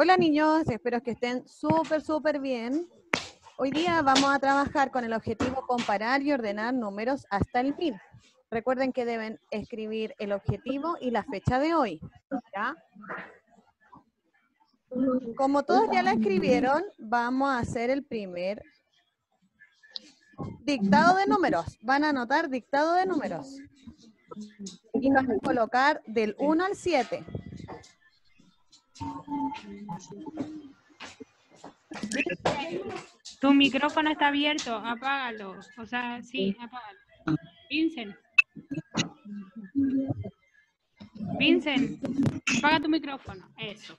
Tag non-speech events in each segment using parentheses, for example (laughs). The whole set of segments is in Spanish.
Hola niños, espero que estén súper, súper bien. Hoy día vamos a trabajar con el objetivo comparar y ordenar números hasta el mil. Recuerden que deben escribir el objetivo y la fecha de hoy. ¿ya? Como todos ya la escribieron, vamos a hacer el primer dictado de números. Van a anotar dictado de números. Y van a colocar del 1 al 7. Tu micrófono está abierto, apágalo. O sea, sí, apágalo. Vincent. Vincent, apaga tu micrófono. Eso.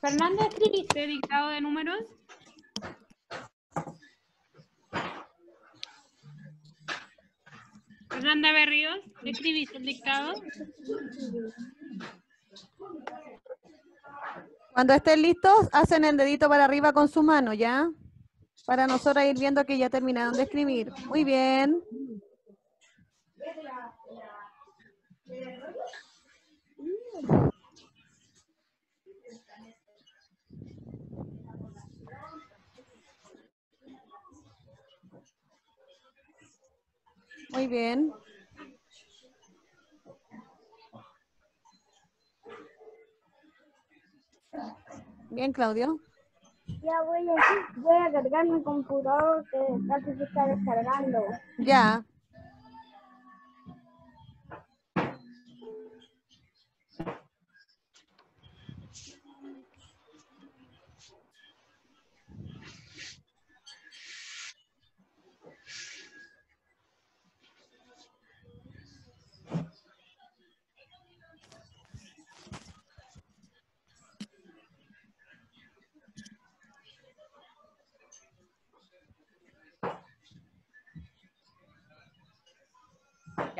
Fernanda, ¿escribiste dictado de números? Fernanda Berríos, ¿escribiste el dictado? Cuando estén listos, hacen el dedito para arriba con su mano, ¿ya? Para nosotros ir viendo que ya terminaron de escribir. Muy bien. Muy bien. Bien, Claudio. Ya voy a, voy a cargar mi computador que casi se está descargando. Ya.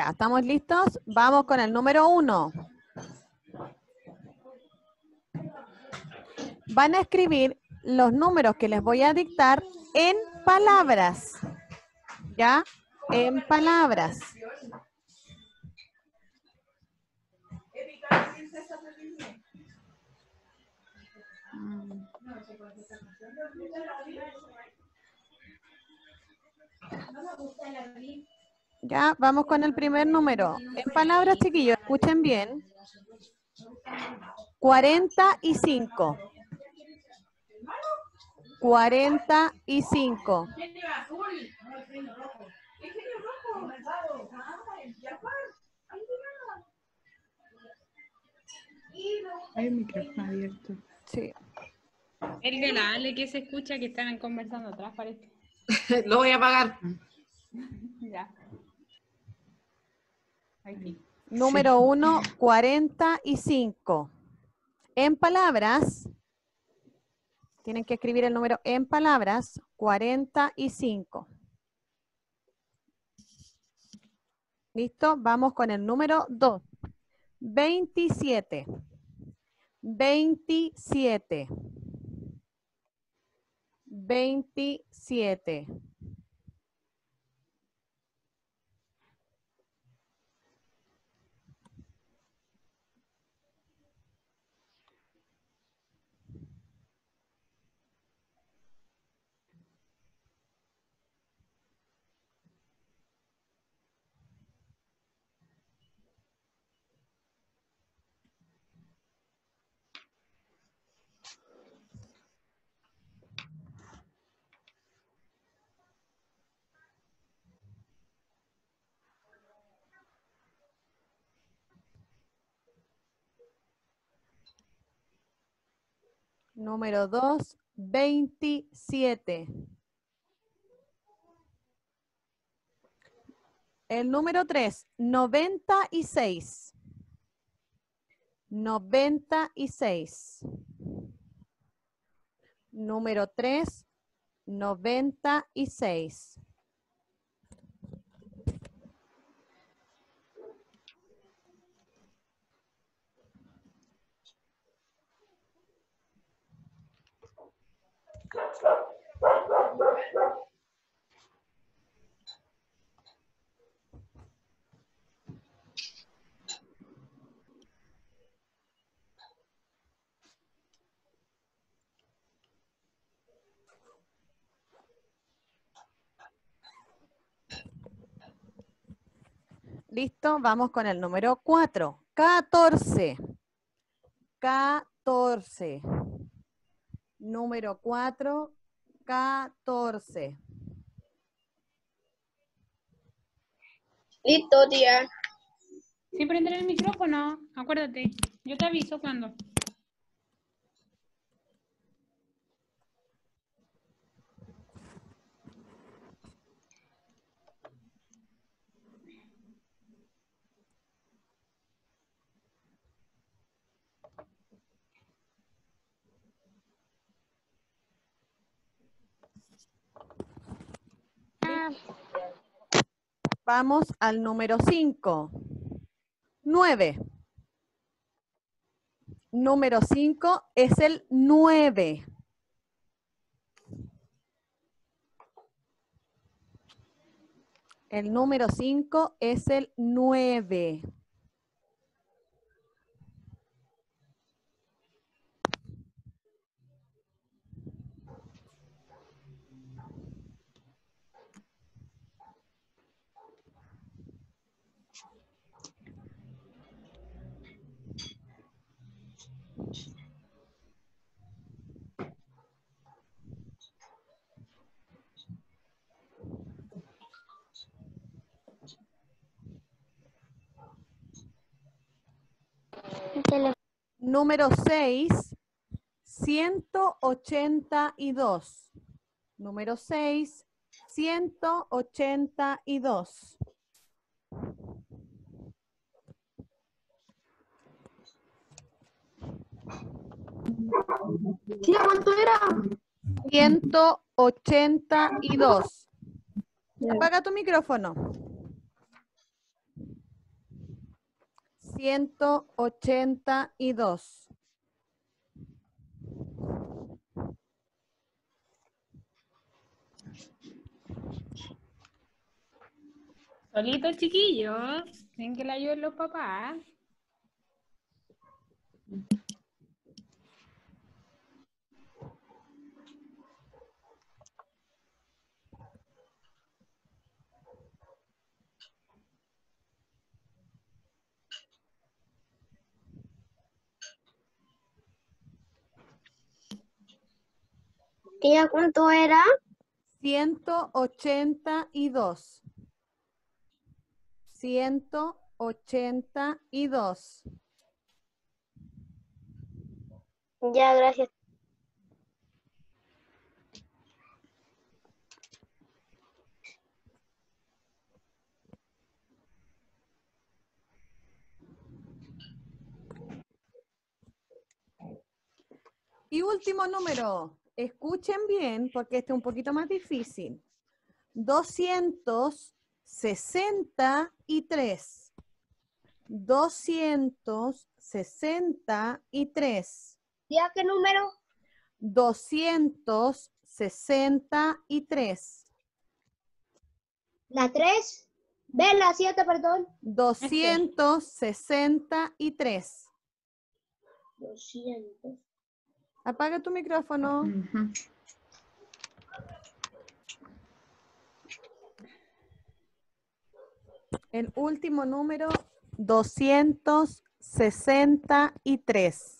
¿Estamos listos? Vamos con el número uno. Van a escribir los números que les voy a dictar en palabras. ¿Ya? En palabras. Ya, vamos con el primer número. En palabras, chiquillos, escuchen bien. 45. 45. Hay un micrófono abierto. Sí. El de la Ale que se escucha que están conversando atrás, parece. (laughs) Lo voy a apagar. Ya. Sí. Número 1, 45. En palabras, tienen que escribir el número en palabras, 45. ¿Listo? Vamos con el número 2. 27. 27. 27. Número 2, 27. El número 3, 96. 96. Número 3, 96. Listo, vamos con el número 4. 14. 14. Número 4, 14. Listo, tía. Sin prender el micrófono, acuérdate. Yo te aviso cuando. Vamos al número 5. 9. Número 5 es el 9. El número 5 es el 9. Número 6, 182. Número 6, 182. Tía, ¿cuánto era? 182. Apaga tu micrófono. 182. Solitos chiquillos. Tienen que la ayuden los papás. Tía, ¿cuánto era? 182. 182. Ya, gracias. Y último número. Escuchen bien porque este es un poquito más difícil. 263. 263. Tía, ¿qué número? 263. La 3. Ve, la 7, perdón. 263. 200. Apaga tu micrófono. El último número, 263.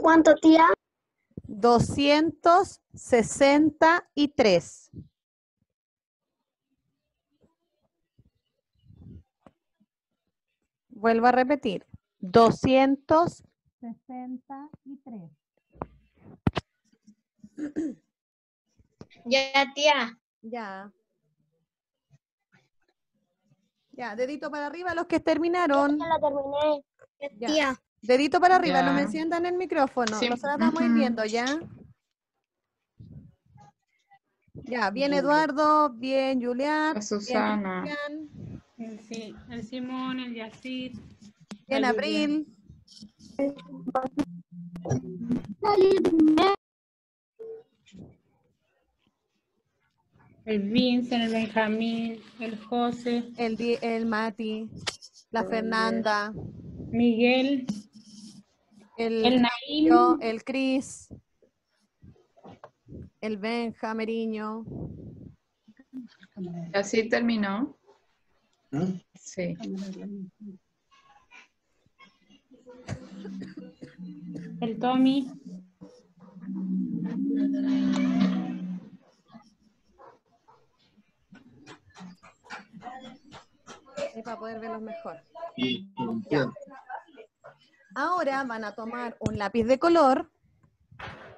¿Cuánto, tía? 263. Vuelvo a repetir. 263. Ya, tía. Ya. Ya, dedito para arriba los que terminaron. Ya la terminé. Ya. Tía. Dedito para arriba, no me enciendan el micrófono. Sí, Nosotros vamos viendo, ¿ya? Ya, bien Eduardo, bien Julián, bien Susana. El, sí, el Simón, el Yacid. bien Abril, El Vincent, el Benjamín, el José, el, el Mati, la Fernanda, Miguel, el, el Naim. yo, el Cris, el Benja Meriño, ¿Así terminó? Sí. el Tommy, ahí para poder verlos mejor. Ahora van a tomar un lápiz de color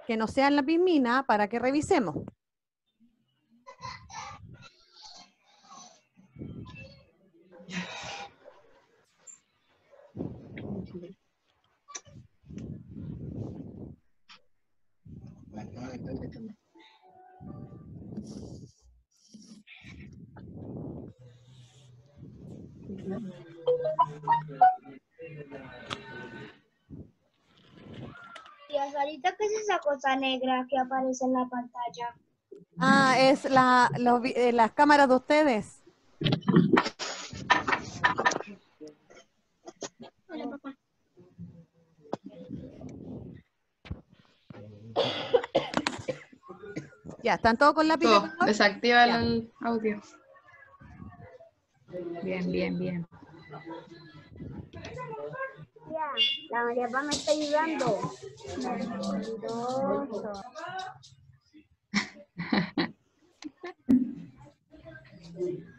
que no sea el lápiz mina para que revisemos. Sarita, ¿qué es esa cosa negra que aparece en la pantalla? Ah, es la, los eh, las cámaras de ustedes. Hola, papá. Ya, ¿están todos con lápiz Todo. Desactiva Ya. el audio. Bien, bien, bien. La María Paz me está ayudando. (laughs)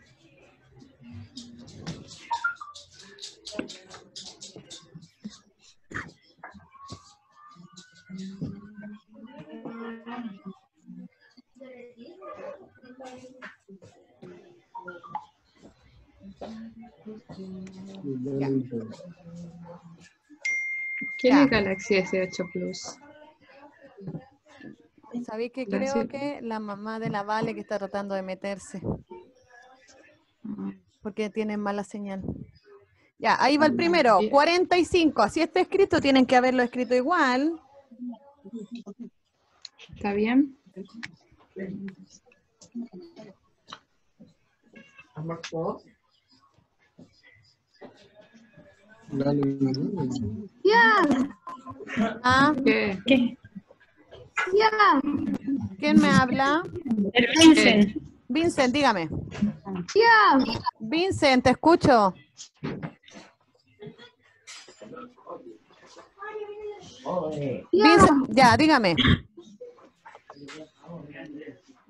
Mentiroso. ¿Quién Ya. es Galaxy S8 Plus? Sabéis que Gracias. creo que la mamá de la Vale que está tratando de meterse porque tiene mala señal. Ya, ahí va el primero, Bien. 45. Así está escrito, tienen que haberlo escrito igual. ¿Está bien? Ah, ¿Qué? ¿Qué? ¿quién me habla? El Vincent. Vincent, dígame. Vincent, te escucho. Vincent, ya, dígame.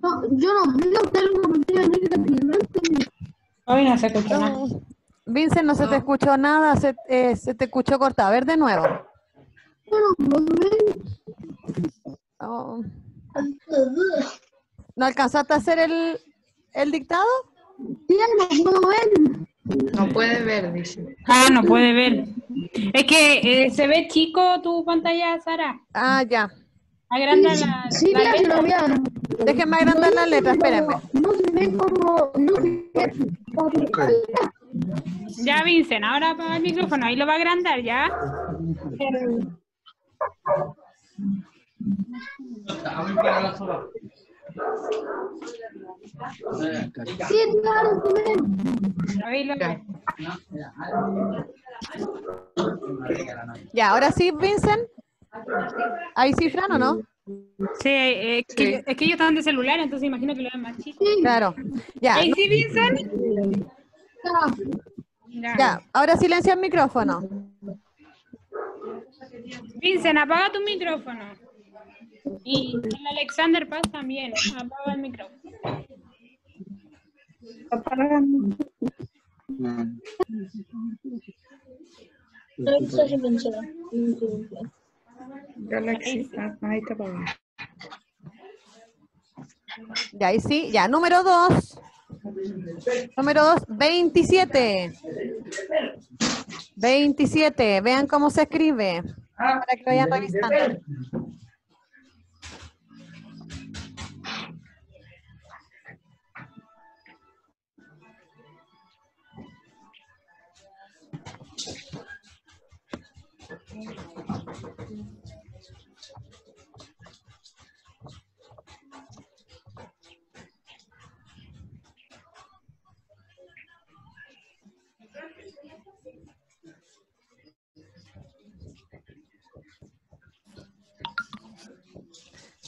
No, yo no veo que algo me negra Hoy no se escuchó nada. Vincent, no se te escuchó nada, se, eh, se te escuchó cortado. A ver de nuevo. Oh. ¿No alcanzaste a hacer el, el dictado? No puede ver, dice. Ah, no puede ver. Es que eh, se ve chico tu pantalla, Sara. Ah, ya. Agranda la, la letra. Déjenme agrandar la letra, espérenme. No se ve como, no se ve Ya, Vincent, ahora apaga el micrófono. Ahí lo va a agrandar, ¿ya? Ahí lo Ya. Ya, ahora sí, Vincent. ¿Hay cifran o no? Sí, eh, es, que, Sí. es que ellos estaban de celular, entonces imagino que lo ven más chico. Claro. Ya, ¿Ahí sí, Vincent? Ya. ya. Ahora silencia el micrófono. Vincent, apaga tu micrófono. Y el Alexander Paz también. Apaga el micrófono. Galaxy. Ahí está apagado. Ya, ahí sí. Ya, número dos. Número dos, 27. 27. Vean cómo se escribe. Para que vayan revisando.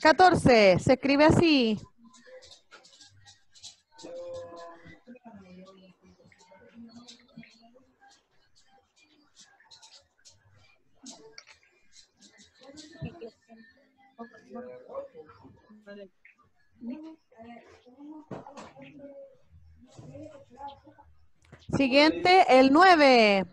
Catorce, se escribe así. Siguiente, el nueve.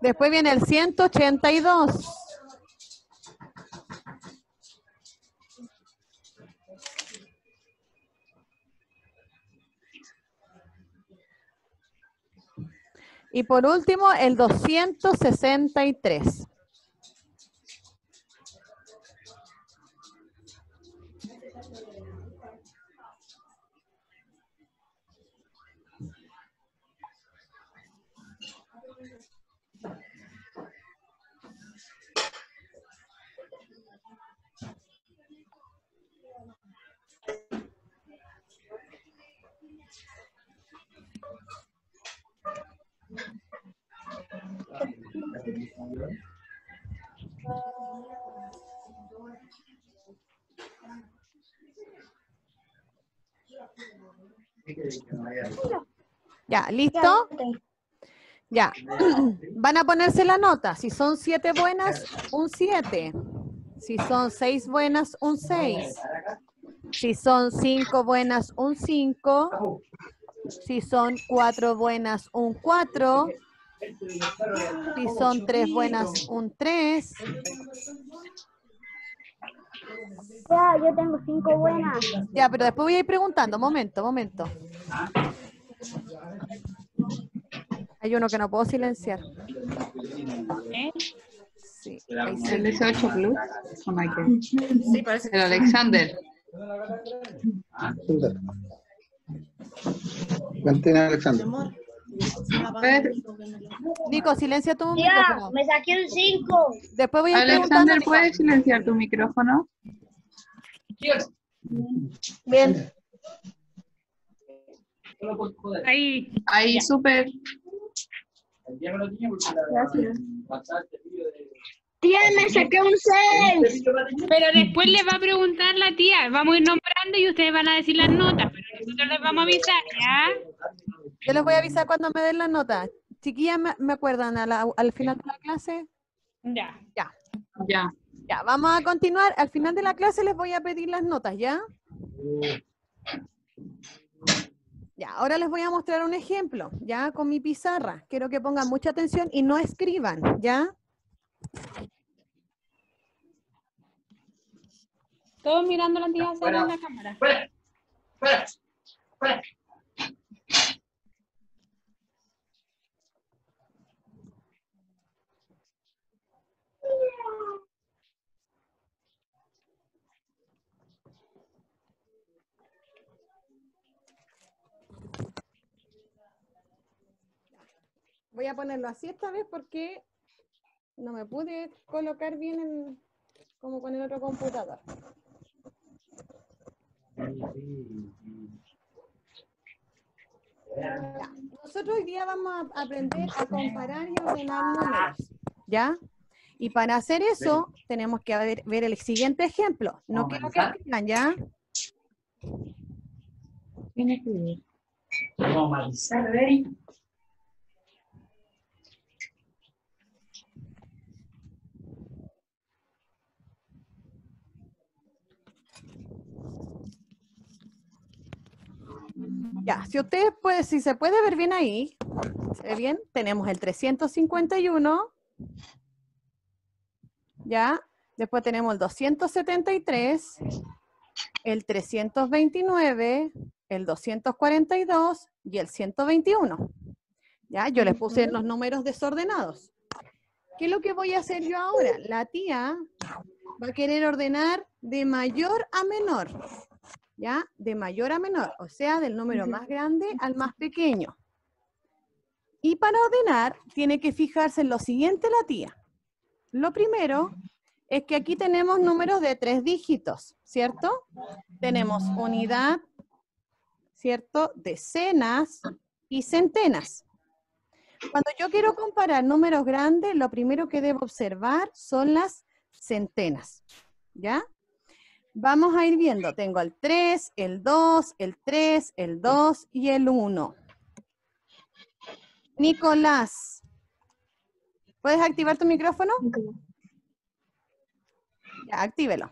Después viene el 182. Y por último, el 263. Ya, ¿listo? Ya. Van a ponerse la nota. Si son siete buenas, un siete. Si son seis buenas, un seis. Si son cinco buenas, un cinco. Si son cuatro buenas, un cuatro. Si son tres buenas, un tres. Ya, yo tengo cinco buenas. Ya, pero después voy a ir preguntando. Momento, momento. Hay uno que no puedo silenciar. ¿Eh? Sí, sí. ¿El 18 Plus? ¿O Michael? El Alexander. Mantén Alexander. Nico, silencia tu Ya, micrófono. me saqué un cinco. Después voy a ir preguntando. Alexander. ¿puedes silenciar tu micrófono? Bien. Ahí. Ahí, súper. Tía, me saqué un seis. Pero después les va a preguntar la tía. Vamos a ir nombrando y ustedes van a decir las notas. Pero nosotros les vamos a avisar, ¿ya? Yo les voy a avisar cuando me den las notas. Chiquillas, ¿me, me acuerdan a la- al final de la clase? Ya. Ya. Ya. Ya, vamos a continuar. Al final de la clase les voy a pedir las notas, ¿ya? Ya, ahora les voy a mostrar un ejemplo, ¿ya? Con mi pizarra. Quiero que pongan mucha atención y no escriban, ¿ya? Todos mirando la tía en la cámara. Voy a ponerlo así esta vez porque no me pude colocar bien en- como con el otro computador. Ya, Nosotros hoy día vamos a aprender a comparar y ordenar números, ¿ya? Y para hacer eso tenemos que ver, ver el siguiente ejemplo. No quiero que escriban, ¿ya? Vamos a analizar, Ya, si ustedes pueden, si se puede ver bien ahí, ¿se ve bien? Tenemos el 351, ya, después tenemos el 273, el 329, el 242 y el 121. Ya, yo les puse los números desordenados. ¿Qué es lo que voy a hacer yo ahora? La tía va a querer ordenar de mayor a menor. ¿Ya? De mayor a menor, o sea, del número más grande al más pequeño. Y para ordenar, tiene que fijarse en lo siguiente la tía. Lo primero es que aquí tenemos números de tres dígitos, ¿cierto? Tenemos unidad, ¿cierto? Decenas y centenas. Cuando yo quiero comparar números grandes, lo primero que debo observar son las centenas, ¿ya? Vamos a ir viendo, tengo el 3, el 2, el 3, el 2 y el 1. Nicolás, ¿puedes activar tu micrófono? Ya, actívelo.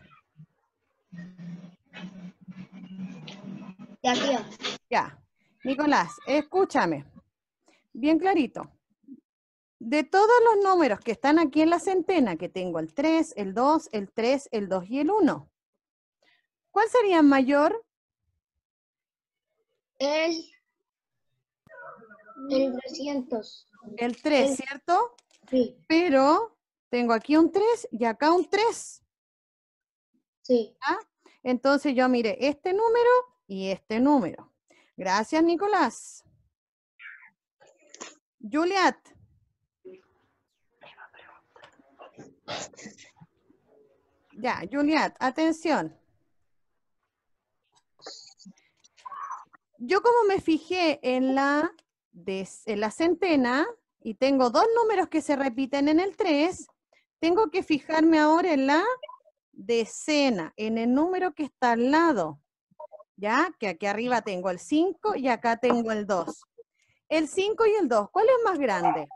Ya, tía. Ya. Nicolás, escúchame. Bien clarito. De todos los números que están aquí en la centena, que tengo el 3, el 2, el 3, el 2 y el 1, ¿cuál sería mayor? El, el 300. El 3, El- ¿cierto? Sí, Pero tengo aquí un 3 y acá un 3. sí. Entonces yo mire este número y este número. Gracias, Nicolás. Juliet. Ya, Juliet, atención. Yo como me fijé en la, des- en la centena y tengo dos números que se repiten en el 3, tengo que fijarme ahora en la decena, en el número que está al lado. ¿Ya? Que aquí arriba tengo el 5 y acá tengo el 2. El 5 y el 2, ¿cuál es más grande?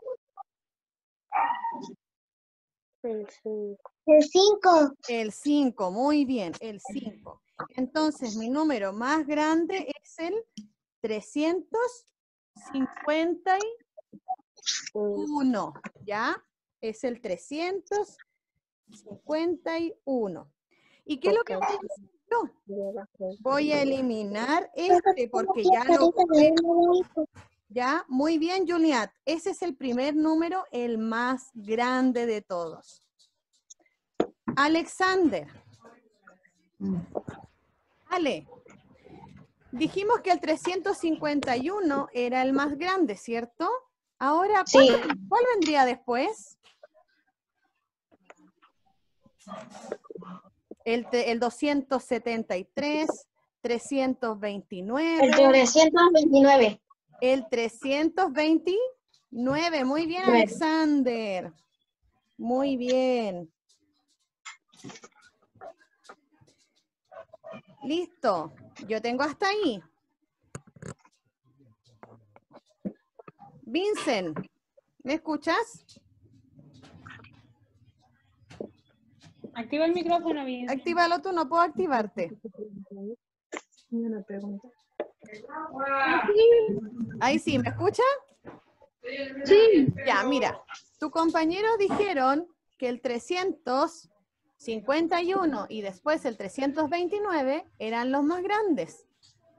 El 5. El 5, muy bien, el 5. Entonces, mi número más grande es el 351, ¿ya? Es el 351. ¿Y qué es lo que voy a hacer yo? Voy a eliminar este porque ya lo ¿Ya? Muy bien, Juliet. Ese es el primer número, el más grande de todos. Alexander. Ale. Dijimos que el 351 era el más grande, ¿cierto? Ahora, ¿cuál, Sí. cuál vendría después? El, el 273, 329. El 329. El 329, muy bien. Alexander. Muy bien. Listo, yo tengo hasta ahí. Vincent, ¿me escuchas? Activa el micrófono bien. Actívalo tú, no puedo activarte. Ahí sí, ¿me escucha? Sí. Ya, mira, tus compañeros dijeron que el 351 y después el 329 eran los más grandes.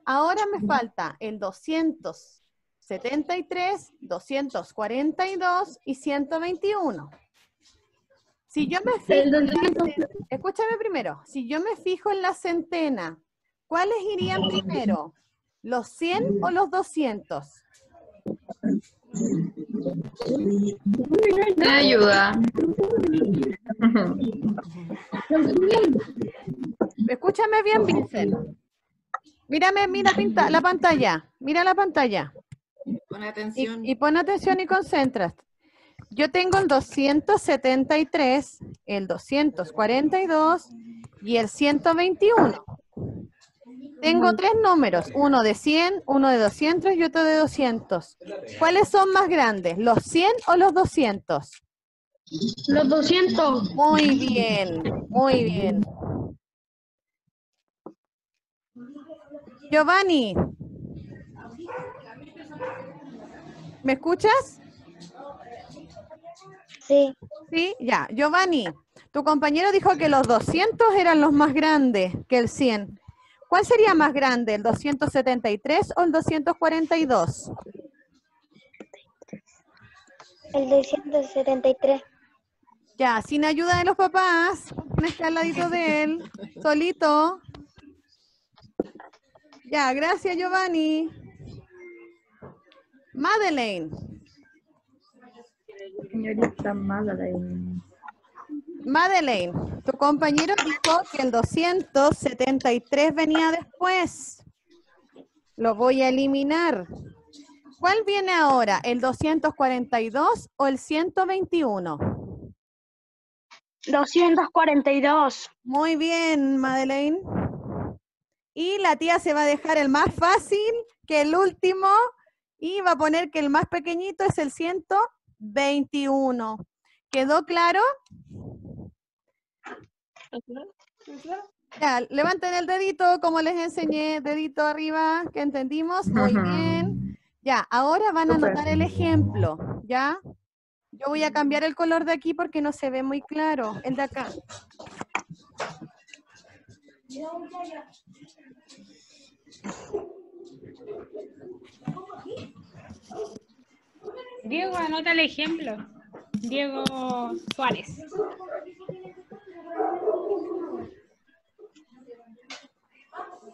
Ahora me falta el 273, 242 y 121. Si yo me fijo, El en la 200. cen- escúchame primero, si yo me fijo en la centena, ¿cuáles irían primero? ¿Los 100 o los 200? Me ayuda. Escúchame bien, Vincent. Mírame, mira pinta, la pantalla. Mira la pantalla. Pon Y, atención. y pon atención y concentras. Yo tengo el 273, el 242 y el 121. Tengo tres números, uno de 100, uno de 200 y otro de 200. ¿Cuáles son más grandes, los 100 o los 200? Los 200. Muy bien, muy bien. Giovanni. ¿Me escuchas? Sí. Sí, ya. Giovanni, tu compañero dijo que los 200 eran los más grandes que el 100. ¿Cuál sería más grande, el 273 o el 242? El 273. Ya, sin ayuda de los papás, (laughs) tienes que al ladito de él, solito. Ya, gracias Giovanni. Madeleine, Señorita Madeleine. Madeleine, tu compañero dijo que el 273 venía después. Lo voy a eliminar. ¿Cuál viene ahora, el 242 o el 121? 242. Muy bien, Madeleine. Y la tía se va a dejar el más fácil que el último y va a poner que el más pequeñito es el 121. ¿Quedó claro? Ya, levanten el dedito como les enseñé, dedito arriba, que entendimos. Muy bien. Ya, ahora van a anotar el ejemplo, ¿ya? Yo voy a cambiar el color de aquí porque no se ve muy claro, el de acá. Diego, anota el ejemplo. Diego Suárez.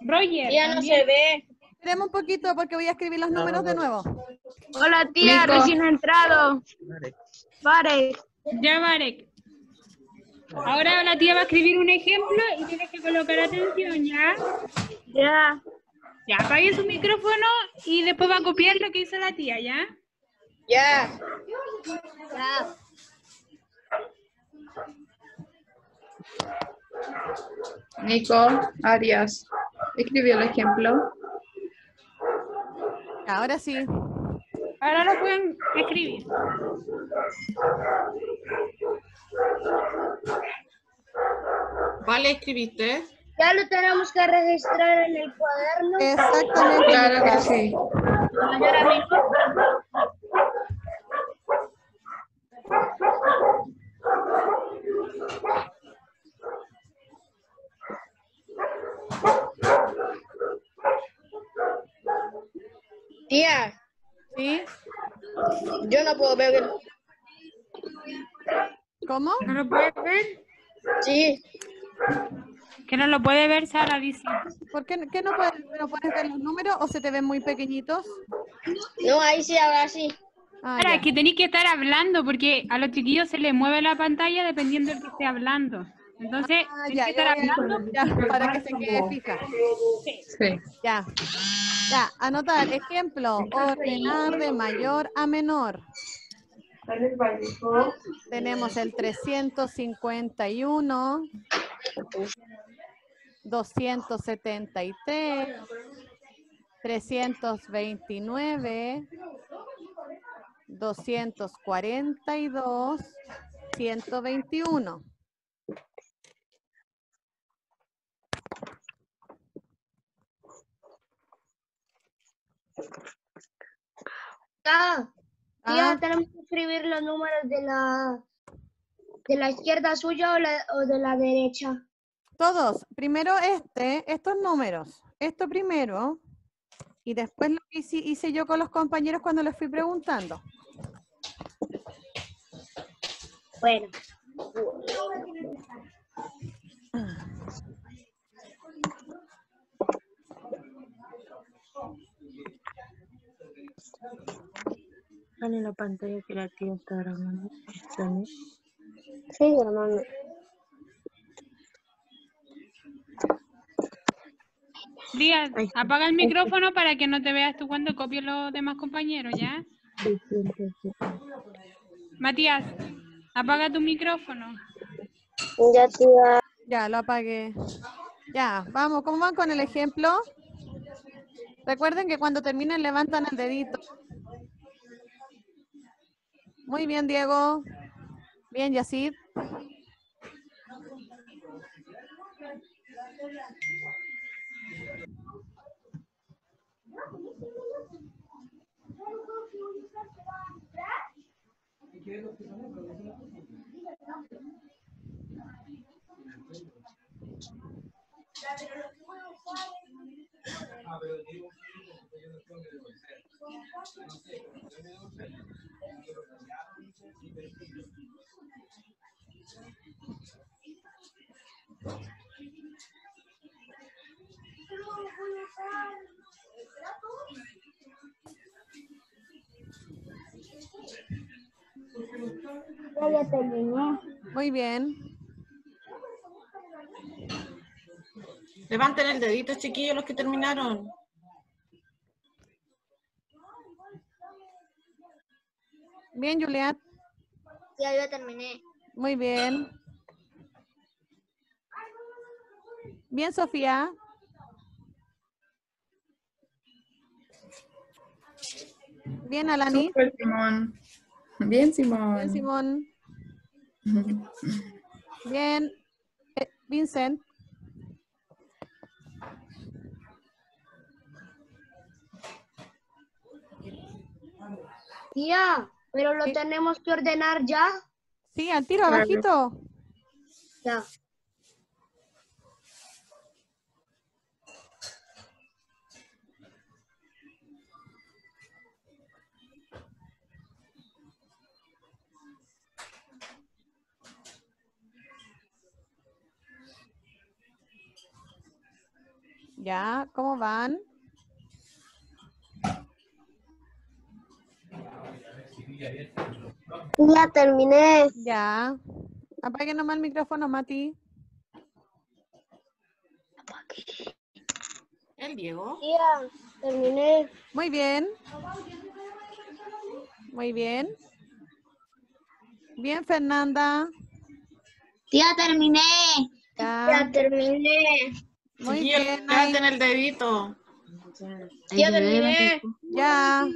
Roger. Ya no también. se ve. Esperemos un poquito porque voy a escribir los números de nuevo. Hola tía, Nico. recién entrado. Vale. Ya, Marek. Ahora la tía va a escribir un ejemplo y tienes que colocar atención, ¿ya? Ya. Ya, apague su micrófono y después va a copiar lo que hizo la tía, ¿ya? Ya. Ya. Nico Arias. Escribió el ejemplo. Ahora sí. Ahora lo pueden escribir. ¿Cuál escribiste? Ya lo tenemos que registrar en el cuaderno. Exactamente. Claro que sí. Ahora mismo. Tía, ¿Sí? yo no puedo ver. ¿Cómo? ¿No lo puedes ver? Sí. Que no lo puede ver, Sara, dice. ¿Por qué, qué no, puedes, no puedes ver los números o se te ven muy pequeñitos? No, ahí sí, ahora sí. Ah, Sara, ya. es que tenéis que estar hablando porque a los chiquillos se les mueve la pantalla dependiendo del que esté hablando. Entonces, Ah, ya, que ya estar voy a- hablando. ya, para que se quede fija. Sí. Ya. Ya, anotar. Ejemplo, ordenar de mayor a menor. Tenemos el 351, 273, 329, 242, 121. Ya. Ya Ah, tenemos que escribir los números de la de la izquierda suya o, la, o de la derecha. todos. Primero este, estos números. Esto primero. Y después lo que hice, hice yo con los compañeros cuando les fui preguntando. Bueno. Sale en la pantalla que la tía está grabando. Sí, hermano. Díaz, apaga el micrófono para que no te veas tú cuando copio los demás compañeros, ¿ya? Sí, sí, sí, sí. Matías, apaga tu micrófono. Ya, tía. Ya, lo apagué. Ya, vamos, ¿cómo van con el ejemplo? Recuerden que cuando terminen levantan el dedito. Muy bien, Diego. Bien, Yacid. Muy bien. Levanten el dedito, chiquillos, los que terminaron. Bien, Julián. Ya, yo terminé. Muy bien. Bien, Sofía. Bien, Alani. Súper, Simón. Bien, Simón. Bien, Simón. (laughs) Bien, eh, Vincent. Tía, pero lo Sí. tenemos que ordenar ya. Sí, al tiro, Claro. abajito. Ya. Ya, ¿cómo van? Ya terminé. Ya. Apague nomás el micrófono, Mati. El Diego. Tía, terminé. Muy bien. Muy bien. Bien, Fernanda. Tía, terminé. Ya. Ya terminé. Muy Chiquillos, bien. ahí. el dedito. Ya terminé. Ya.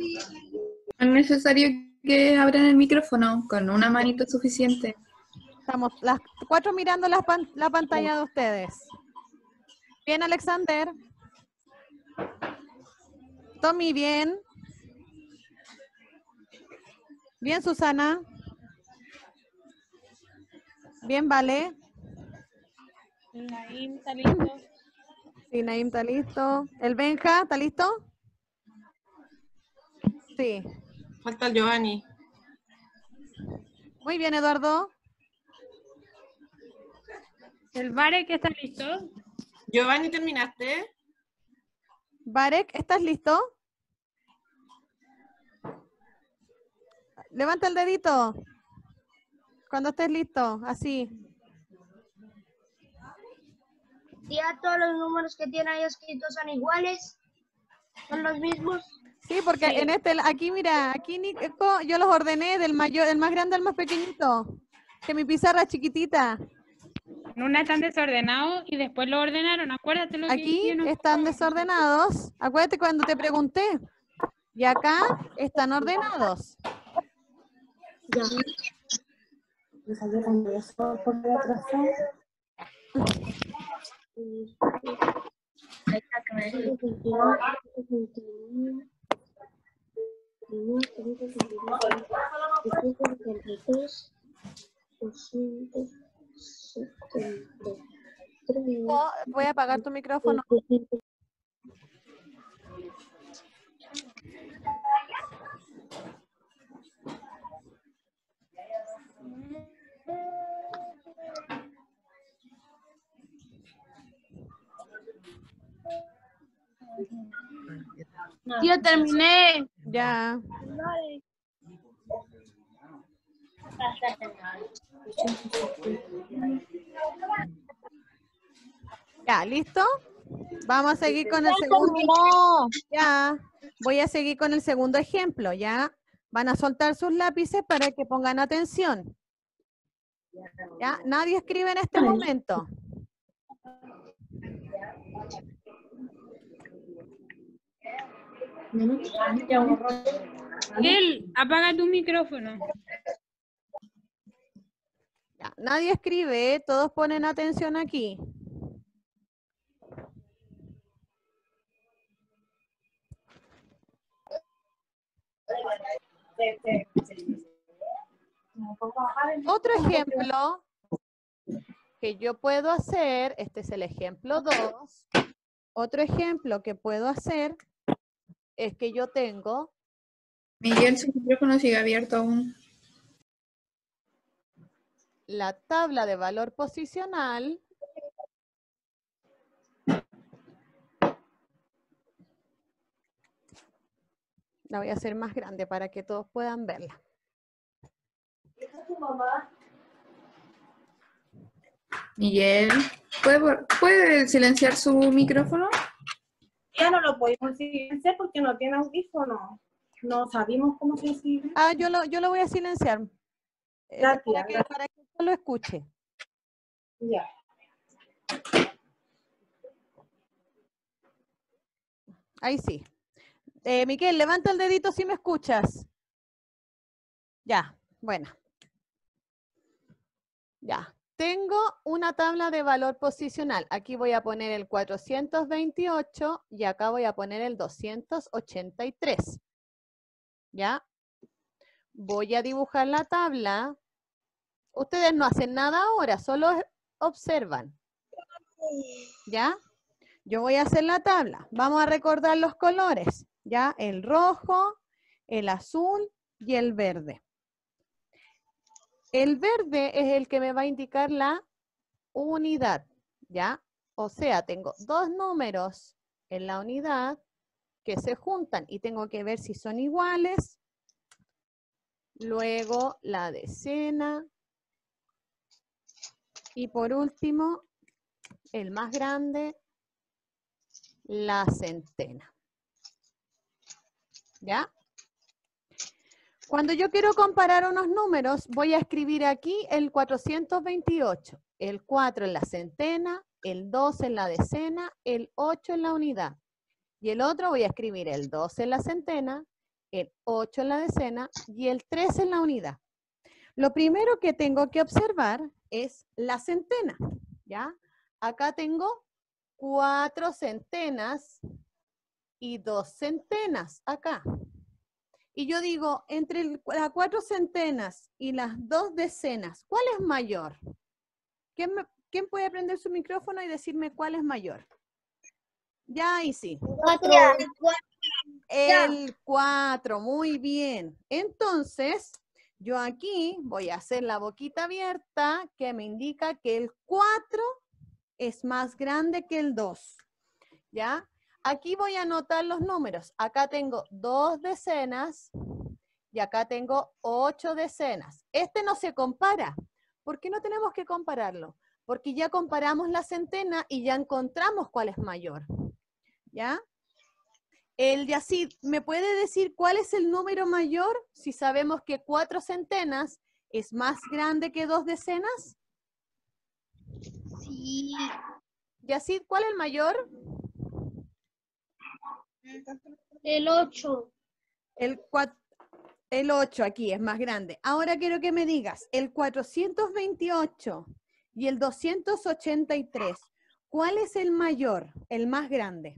Es necesario que abran el micrófono, con una manito es suficiente. Estamos las cuatro mirando la, pan- la pantalla de ustedes. Bien, Alexander. Tommy, bien. Bien, Susana. Bien, Vale. Naim, ¿está listo? Sí, Naim está listo. ¿El Benja está listo? Sí. Falta el Giovanni. Muy bien, Eduardo. ¿El Bare que está listo? Giovanni, ¿terminaste? Barek, ¿estás listo? Levanta el dedito. Cuando estés listo, así. Tía, todos los números que tiene ahí escritos son iguales. Son los mismos. Sí, porque en este, aquí mira, aquí Nico, yo los ordené del mayor, del más grande al más pequeñito. Que mi pizarra es chiquitita. En una están desordenados y después lo ordenaron. Acuérdate lo que Aquí hicieron. están desordenados. Acuérdate cuando te pregunté. Y acá están ordenados. Ya. Voy a apagar tu micrófono. Tía, terminé. Ya. Ya, ¿listo? Vamos a seguir con el segundo. Ya, voy a seguir con el segundo ejemplo, ¿ya? Van a soltar sus lápices para que pongan atención. ¿Ya? Nadie escribe en este momento. Él, apaga tu micrófono. Nadie escribe, todos ponen atención aquí. Otro ejemplo que yo puedo hacer, este es el ejemplo 2. Otro ejemplo que puedo hacer es que yo tengo Miguel, su micrófono sigue abierto aún. la tabla de valor posicional la voy a hacer más grande para que todos puedan verla. Miguel, ¿puede, ¿puede silenciar su micrófono? Ya no lo podemos silenciar porque no tiene audífono. No sabemos cómo se silencia. Ah, yo lo, yo lo voy a silenciar. eh, para, que, para que lo escuche. Ya. Ahí sí. Eh, Miquel, levanta el dedito si me escuchas. Ya, bueno. Ya. Tengo una tabla de valor posicional. Aquí voy a poner el 428 y acá voy a poner el 283. ¿Ya? Voy a dibujar la tabla. Ustedes no hacen nada ahora, solo observan. ¿Ya? Yo voy a hacer la tabla. Vamos a recordar los colores, ¿ya? El rojo, el azul y el verde. El verde es el que me va a indicar la unidad, ¿ya? O sea, tengo dos números en la unidad que se juntan y tengo que ver si son iguales. Luego la decena. Y por último, el más grande, la centena. ¿Ya? Cuando yo quiero comparar unos números, voy a escribir aquí el 428, el 4 en la centena, el 2 en la decena, el 8 en la unidad. Y el otro voy a escribir el 2 en la centena, el 8 en la decena y el 3 en la unidad. Lo primero que tengo que observar es la centena, ¿ya? Acá tengo cuatro centenas y dos centenas acá. Y yo digo, entre el- las cuatro centenas y las dos decenas, ¿cuál es mayor? ¿Quién, me- quién puede prender su micrófono y decirme cuál es mayor? Ya ahí sí. El 4, muy bien. Entonces, yo aquí voy a hacer la boquita abierta que me indica que el 4 es más grande que el 2. ¿Ya? Aquí voy a anotar los números. Acá tengo dos decenas y acá tengo ocho decenas. Este no se compara. ¿Por qué no tenemos que compararlo? Porque ya comparamos la centena y ya encontramos cuál es mayor. ¿Ya? El Yacid, ¿me puede decir cuál es el número mayor si sabemos que cuatro centenas es más grande que dos decenas? Sí. Yacid, ¿cuál es el mayor? El 8. El, cua- el 8 aquí es más grande. Ahora quiero que me digas, el 428 y el 283, ¿cuál es el mayor, el más grande?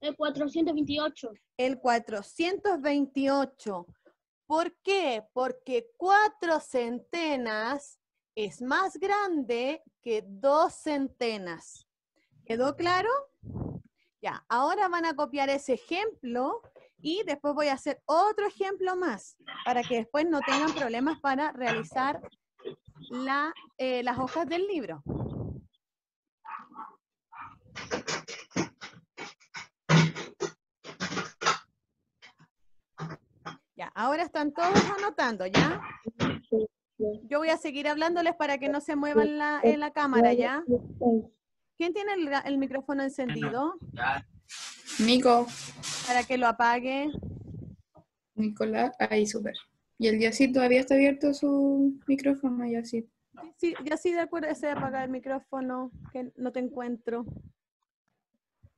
El 428. El 428. ¿Por qué? Porque cuatro centenas es más grande que dos centenas. ¿Quedó claro? Ya, ahora van a copiar ese ejemplo y después voy a hacer otro ejemplo más para que después no tengan problemas para realizar la, eh, las hojas del libro. Ya, ahora están todos anotando, ¿ya? Yo voy a seguir hablándoles para que no se muevan la, en la cámara, ¿ya? ¿Quién tiene el, el micrófono encendido? Nico, Para que lo apague. Nicolás, ahí súper. Y el Yacid todavía está abierto su micrófono, Yacid. Sí, ya sí, de acuerdo, se apagar el micrófono, que no te encuentro.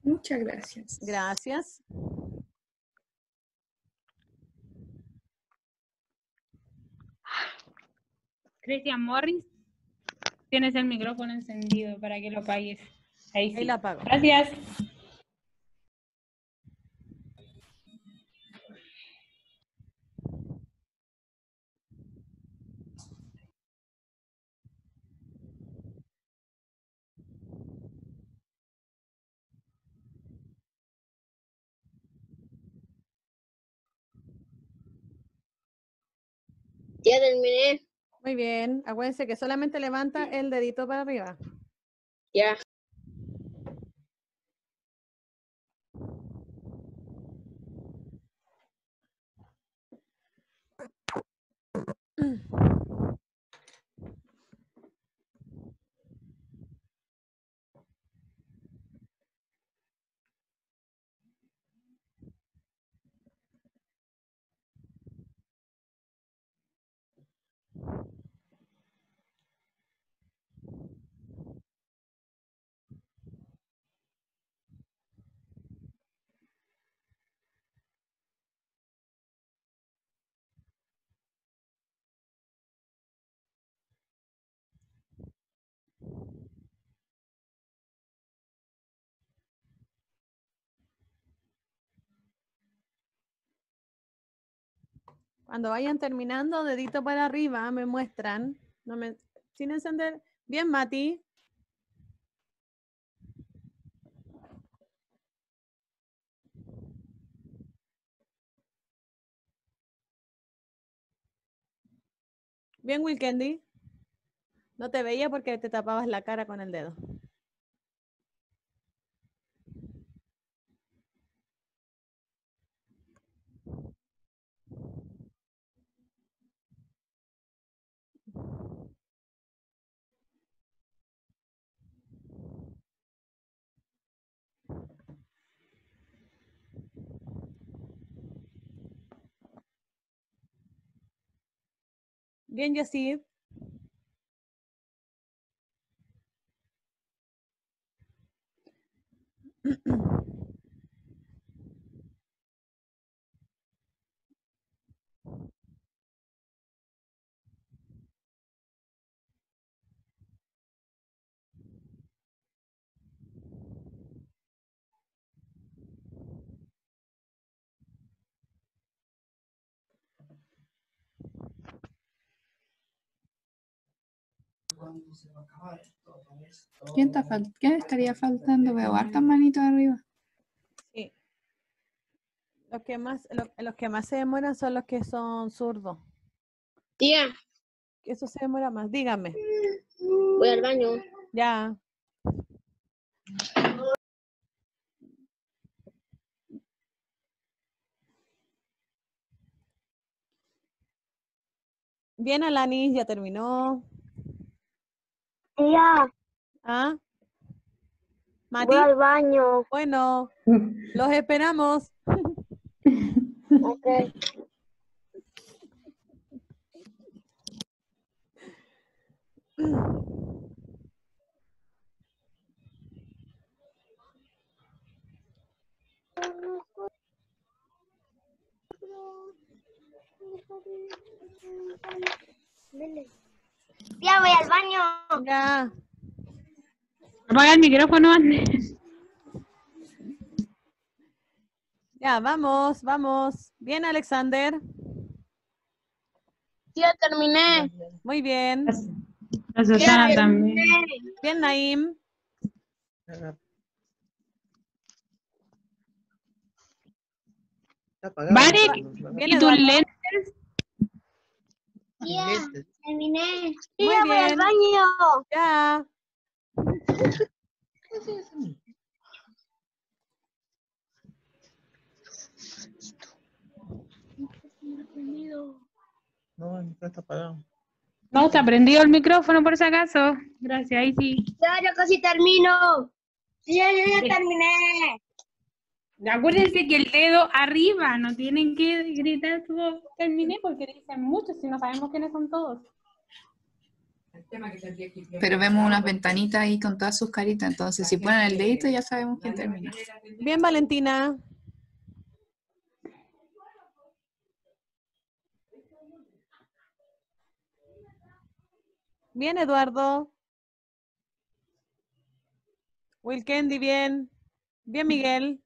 Muchas gracias. Gracias. Cristian Morris, tienes el micrófono encendido para que lo apagues. Ahí sí. Ahí la apago. Gracias. Ya terminé. Muy bien. Acuérdense que solamente levanta el dedito para arriba. Ya. 嗯。Cuando vayan terminando, dedito para arriba, me muestran. No me, sin encender. Bien, Mati. Bien, Wilkendi. No te veía porque te tapabas la cara con el dedo. Bien, Yacid. (clears throat) ¿Quién, está fal- ¿Quién estaría faltando? Veo hartas manitos arriba. Sí. Los que más, lo- los que más se demoran son los que son zurdos. Tía, Eso se demora más. Dígame. voy al baño. Ya. Bien, Alanis, ya terminó. Tía, ¿Ah? Mati, voy al baño. bueno, (laughs) los esperamos. Ok. (clears throat) Tía, voy al baño. Ya. Apaga el micrófono antes. Ya, vamos, vamos. Bien, Alexander. Tía, terminé. Muy bien. La Susana también. Bien, Naim. Vale, Bien, ¿y tus lentes? Tía, terminé. Muy Tía, voy al bien. baño. Ya. No, el micro está apagado. No, está prendido el micrófono por si acaso. Gracias, ahí sí. Ya, ya casi termino. Ya, ya, ya terminé. Acuérdense que el dedo arriba, no tienen que gritar todo terminé porque dicen muchos si no sabemos quiénes son todos. Pero vemos unas ventanitas ahí con todas sus caritas, entonces si ponen el dedito ya sabemos quién terminó. Bien, Valentina. Bien, Eduardo. Wilkendi, bien. Bien, Miguel.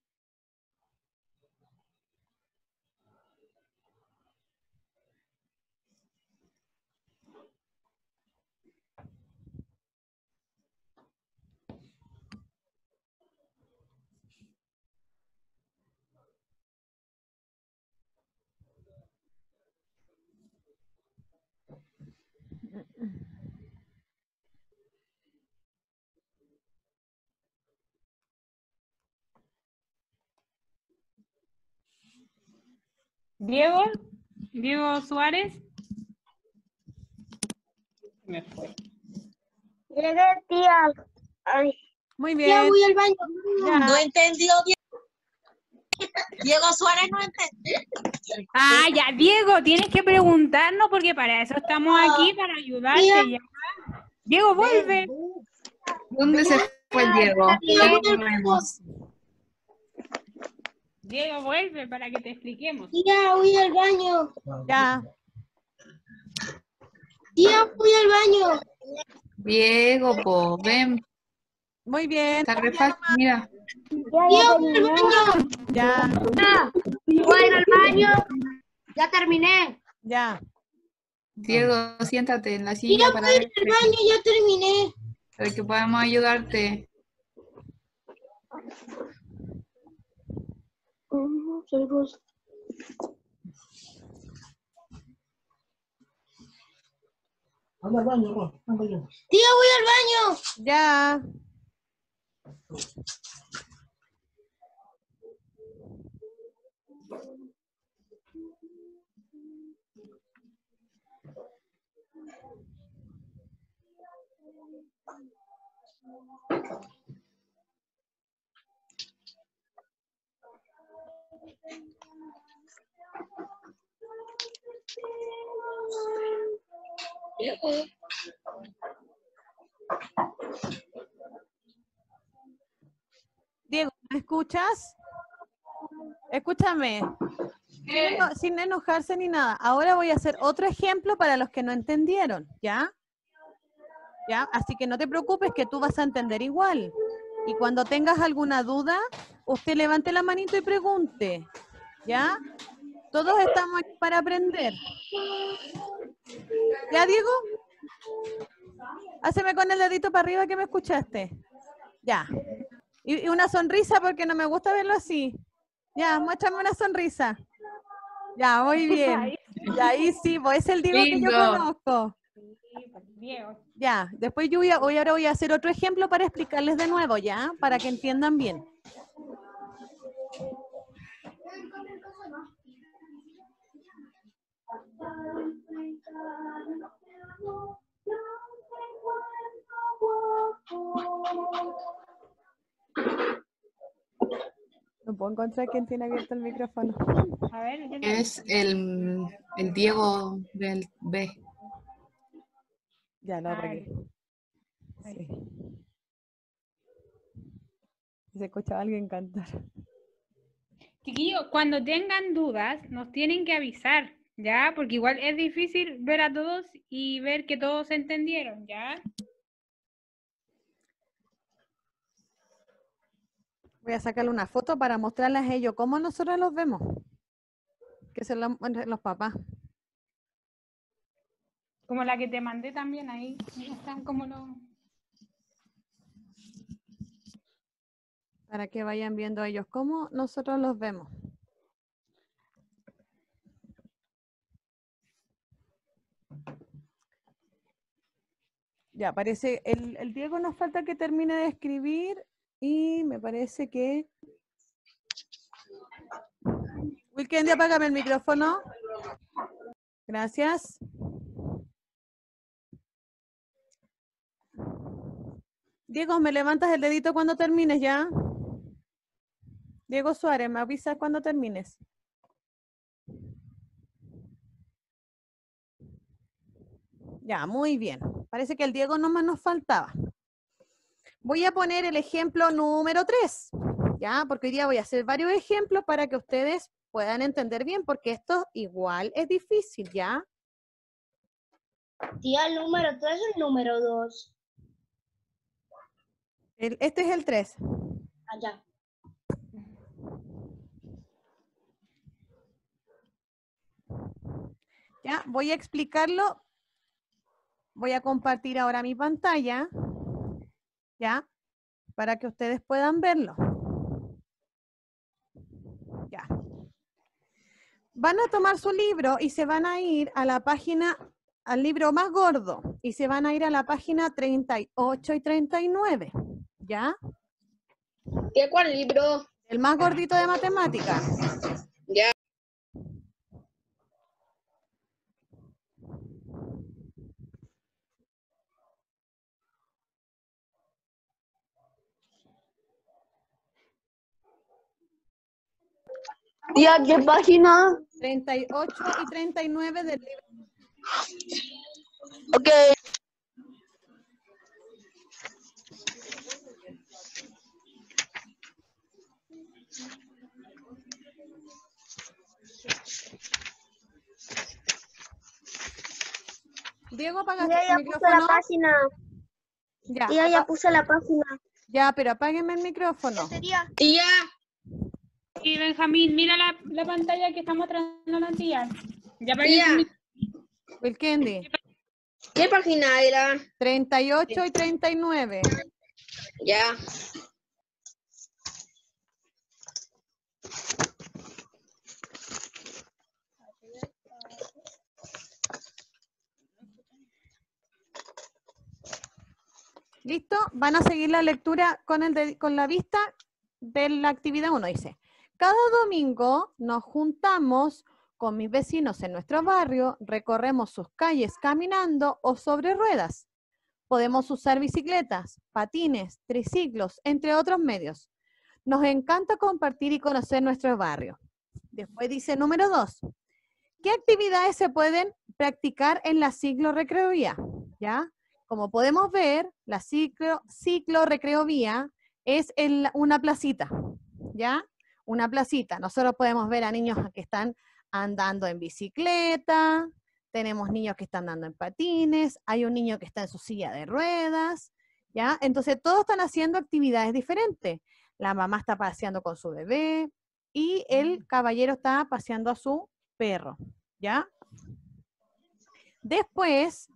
Diego, Diego Suárez. Me fue. Llegué, tía. Ay, Muy bien. voy al baño. Ya. No entendió Diego. Diego Suárez no entendió. Ah, ya, Diego, tienes que preguntarnos porque para eso estamos aquí, para ayudarte. ya. Diego, vuelve. ¿Dónde se fue el Diego? Diego, vuelve para que te expliquemos. Tía, voy al baño. Ya. Tía, voy al baño. Diego, po, ven, Muy bien. está re fácil, mira. Tía, voy al baño. Ya. Voy al baño. Ya terminé. Ya. Diego, siéntate en la silla para, Voy al baño, ya terminé. para que podamos ayudarte. Soy. Anda al baño, Juan, anda yo. Tía, voy al baño. Ya. Diego, ¿me escuchas? Escúchame. Sin eno- Sin enojarse ni nada. Ahora voy a hacer otro ejemplo para los que no entendieron, ¿ya? ¿Ya? Así que no te preocupes que tú vas a entender igual. Y cuando tengas alguna duda, usted levante la manito y pregunte, ¿ya? Todos estamos aquí para aprender. ¿Ya, Diego? Háceme con el dedito para arriba que me escuchaste. Ya. Y, y una sonrisa porque no me gusta verlo así. Ya, muéstrame una sonrisa. Ya, muy (laughs) bien. Y ahí sí, pues es el Diego que yo conozco. Diego. Ya, después yo voy a, hoy ahora voy a hacer otro ejemplo para explicarles de nuevo, ¿ya? Para que entiendan bien. No puedo encontrar quién tiene abierto el micrófono. A ver, yo- Es el, el Diego del B. Ya lo ahí. Sí. Se escuchaba alguien cantar. Chiquillos, cuando tengan dudas, nos tienen que avisar, ¿ya? Porque igual es difícil ver a todos y ver que todos entendieron, ¿ya? Voy a sacarle una foto para mostrarles a ellos cómo nosotros los vemos. Que se lo muestren los papás. Como la que te mandé también ahí. Están como los... Para que vayan viendo ellos cómo nosotros los vemos. Ya, parece, el, el Diego nos falta que termine de escribir y me parece que... Wilkendi, apágame el micrófono. Gracias. Diego, ¿me levantas el dedito cuando termines ya? Diego Suárez, me avisas cuando termines. Ya, muy bien. Parece que el Diego nomás nos faltaba. Voy a poner el ejemplo número 3, ¿ya? Porque hoy día voy a hacer varios ejemplos para que ustedes puedan entender bien, porque esto igual es difícil, ¿ya? Tía, el número 3 o el número 2. El- este es el 3. Allá. Ya, voy a explicarlo. Voy a compartir ahora mi pantalla, ya, para que ustedes puedan verlo. Ya. Van a tomar su libro y se van a ir a la página, al libro más gordo, y se van a ir a la página 38 y 39, ¿ya? ¿Qué cuál libro? El más gordito de matemáticas. Ya. Tía, ¿qué página? 38 y 39 del libro. Ok. Diego, apaga Tía, el ya puse la micrófono. página. Ya, ya apa- puse la página. ya, pero apáguenme el micrófono. Tía. Sí, Benjamín, mira la, la pantalla que está mostrando la tía. Ya el Wilkendi, ¿Qué página era? 38 y 39. Ya. ¿Listo? Van a seguir la lectura con, el de- con la vista de la actividad 1. Dice, cada domingo nos juntamos con mis vecinos en nuestro barrio, recorremos sus calles caminando o sobre ruedas. Podemos usar bicicletas, patines, triciclos, entre otros medios. Nos encanta compartir y conocer nuestro barrio. Después dice número 2. ¿Qué actividades se pueden practicar en la ciclo recreovía? ¿Ya? Como podemos ver, la ciclo, ciclo recreovía es una placita, ¿ya? Una placita. Nosotros podemos ver a niños que están andando en bicicleta, tenemos niños que están andando en patines, hay un niño que está en su silla de ruedas, ¿ya? Entonces todos están haciendo actividades diferentes. La mamá está paseando con su bebé y el caballero está paseando a su perro, ¿ya? Después,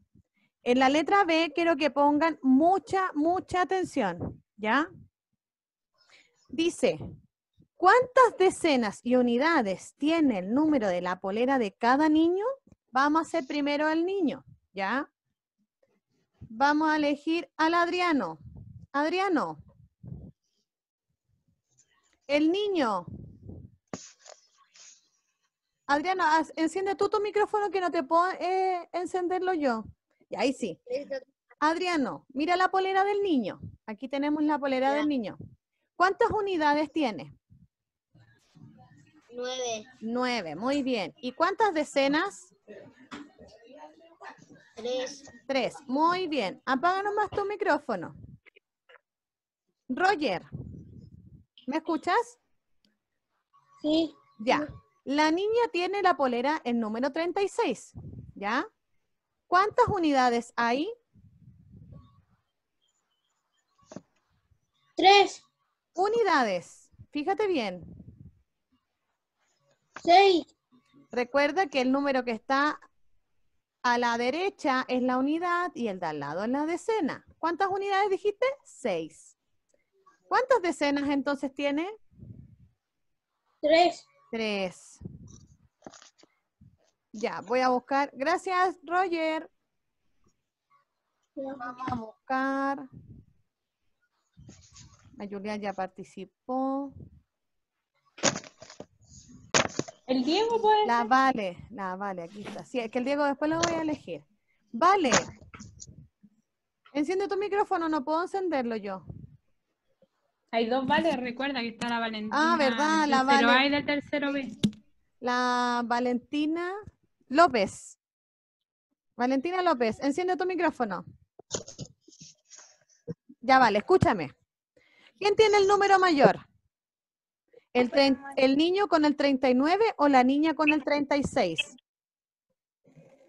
en la letra B quiero que pongan mucha, mucha atención, ¿ya? Dice, ¿cuántas decenas y unidades tiene el número de la polera de cada niño? Vamos a hacer primero al niño, ¿ya? Vamos a elegir al Adriano. Adriano. El niño. Adriano, enciende tú tu micrófono que no te puedo eh, encenderlo yo. Y ahí sí. Adriano, mira la polera del niño. Aquí tenemos la polera del niño. ¿Cuántas unidades tiene? Nueve. Nueve, muy bien. ¿Y cuántas decenas? Tres. Tres, muy bien. Apaga nomás tu micrófono. Roger, ¿me escuchas? Sí. Ya. La niña tiene la polera en número 36, ¿ya? ¿Cuántas unidades hay? Tres. Unidades. Fíjate bien. Seis. Recuerda que el número que está a la derecha es la unidad y el de al lado es la decena. ¿Cuántas unidades dijiste? Seis. ¿Cuántas decenas entonces tiene? Tres. Tres. Ya, voy a buscar. Gracias, Roger. Vamos a buscar. A Julián ya participó. El Diego puede La. Vale, la Vale, aquí está. Sí, es que el Diego después lo voy a elegir. Vale. Enciende tu micrófono, no puedo encenderlo yo. Hay dos vales, recuerda que está la Valentina. Ah, ¿verdad? La Vale. A y del tercero B. La Valentina López. Valentina López, enciende tu micrófono. Ya vale, escúchame. ¿Quién tiene el número mayor? ¿El, el niño con el 39 o la niña con el 36?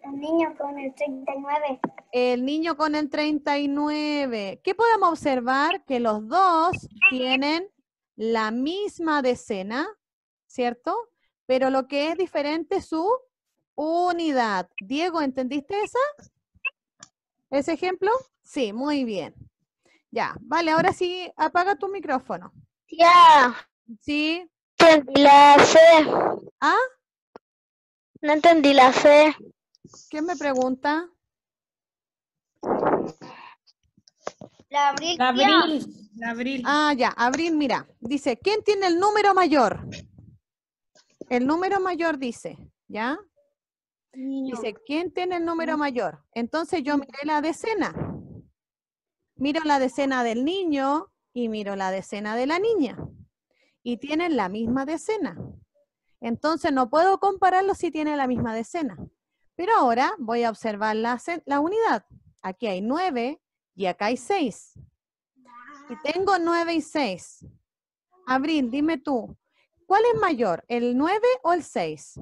El niño con el 39. El niño con el 39. ¿Qué podemos observar? Que los dos tienen la misma decena, ¿cierto? Pero lo que es diferente es su unidad. Diego, ¿entendiste esa? ¿Ese ejemplo? Sí, muy bien. Ya, vale, ahora sí, apaga tu micrófono. Ya, Sí, entendí la C. ¿Ah? No entendí la C. ¿quién me pregunta? La abril. La Abril. La Abril. Ah, ya, Abril, mira, dice, ¿quién tiene el número mayor? El número mayor dice, ¿ya? Dice, ¿quién tiene el número mayor? Entonces yo miré la decena. Miro la decena del niño y miro la decena de la niña. Y tienen la misma decena. Entonces no puedo compararlo si tiene la misma decena. Pero ahora voy a observar la unidad. Aquí hay 9 y acá hay 6. Y tengo 9 y 6. Abril, dime tú, ¿cuál es mayor, el 9 o el 6?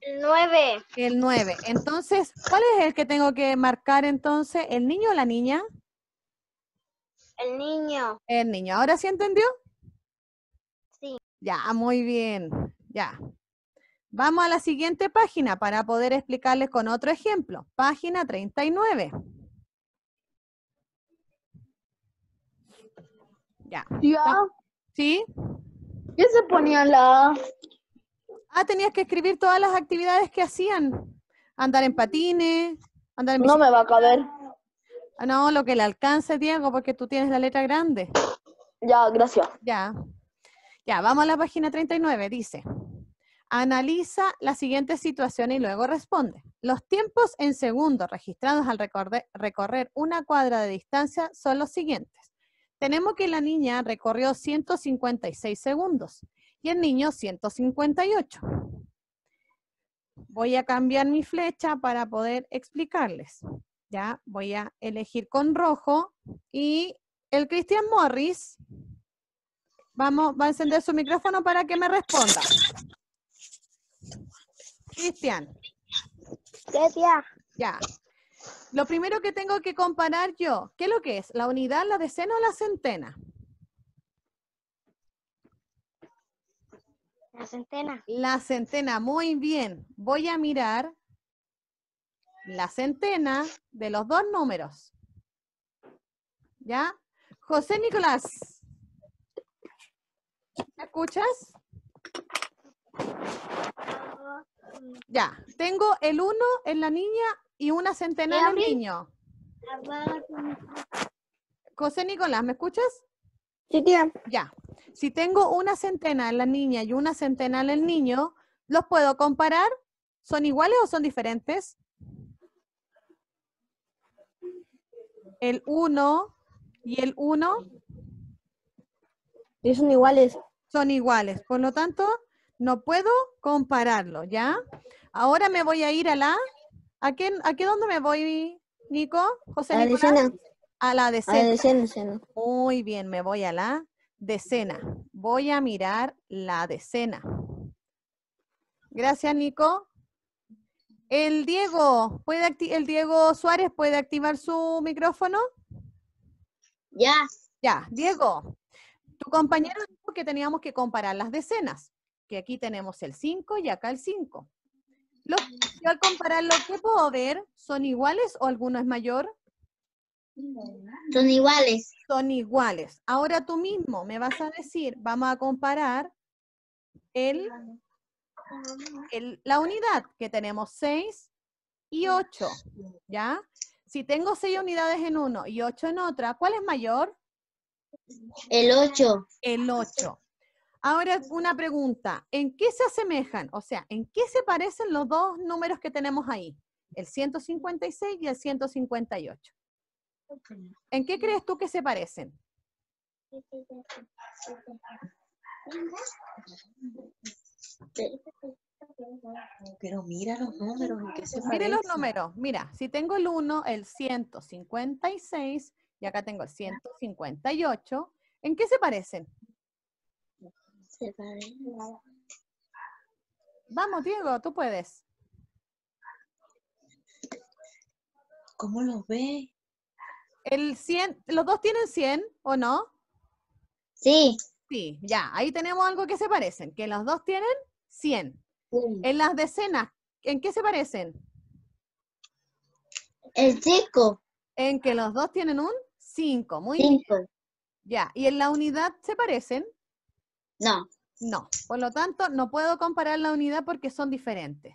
El 9. El 9. Entonces, ¿cuál es el que tengo que marcar entonces? ¿El niño o la niña? El niño. El niño. ¿Ahora sí entendió? Ya, muy bien. Ya. Vamos a la siguiente página para poder explicarles con otro ejemplo. Página 39. Ya. Ya. ¿Sí? ¿Qué se ponía la Ah, tenías que escribir todas las actividades que hacían. Andar en patines, andar en No me va a caber. Ah, No, lo que le alcance, Diego, porque tú tienes la letra grande. Ya, gracias. Ya. Ya, vamos a la página 39. Dice, analiza la siguiente situación y luego responde. Los tiempos en segundos registrados al recorde- recorrer una cuadra de distancia son los siguientes. Tenemos que la niña recorrió 156 segundos y el niño 158. Voy a cambiar mi flecha para poder explicarles. Ya, voy a elegir con rojo y el Christian Morris Vamos, va a encender su micrófono para que me responda. Cristian, ¿Qué tía? ya. Lo primero que tengo que comparar yo, ¿qué es lo que es? ¿La unidad, la decena o la centena? La centena. La centena, muy bien. Voy a mirar la centena de los dos números. ¿Ya? José Nicolás. ¿Me escuchas? Ya, tengo el 1 en la niña y una centena en el niño. José Nicolás, ¿me escuchas? Sí, tía. Ya. Si tengo una centena en la niña y una centena en el niño, ¿los puedo comparar? ¿Son iguales o son diferentes? El 1 y el 1 Y son iguales. son iguales. Por lo tanto, no puedo compararlo, ¿ya? Ahora me voy a ir a la... ¿A qué, a qué dónde me voy, Nico? José A la decena. A la A la decena. decena. Muy bien, me voy a la decena. Voy a mirar la decena. Gracias, Nico. El Diego, ¿puede el Diego Suárez puede activar su micrófono? Ya. Ya, Diego, tu compañero dijo que teníamos que comparar las decenas, que aquí tenemos el 5 y acá el 5. Lo, yo al compararlo, ¿qué puedo ver? ¿Son iguales o alguno es mayor? Son iguales. son iguales. Ahora tú mismo me vas a decir, vamos a comparar el, el- la unidad, que tenemos 6 y 8, ¿ya? Si tengo 6 unidades en uno y 8 en otra, ¿cuál es mayor? El 8. El 8. Ahora una pregunta, ¿en qué se asemejan? O sea, ¿en qué se parecen los dos números que tenemos ahí? El 156 y el 158. ¿En qué crees tú que se parecen? Pero mira los números, ¿en qué se Mire los números. Mira, si tengo el 1, el 156 y acá tengo el 158, ¿en qué se parecen? Se parecen. Vamos, Diego, tú puedes. ¿Cómo los ves? El 100, ¿Los dos tienen 100 o no? Sí. Sí, ya, ahí tenemos algo que se parecen, que los dos tienen 100. En las decenas, ¿en qué se parecen? El chico. En que los dos tienen un 5, muy bien. Cinco. Ya, ¿y en la unidad se parecen? No. No, por lo tanto, no puedo comparar la unidad porque son diferentes.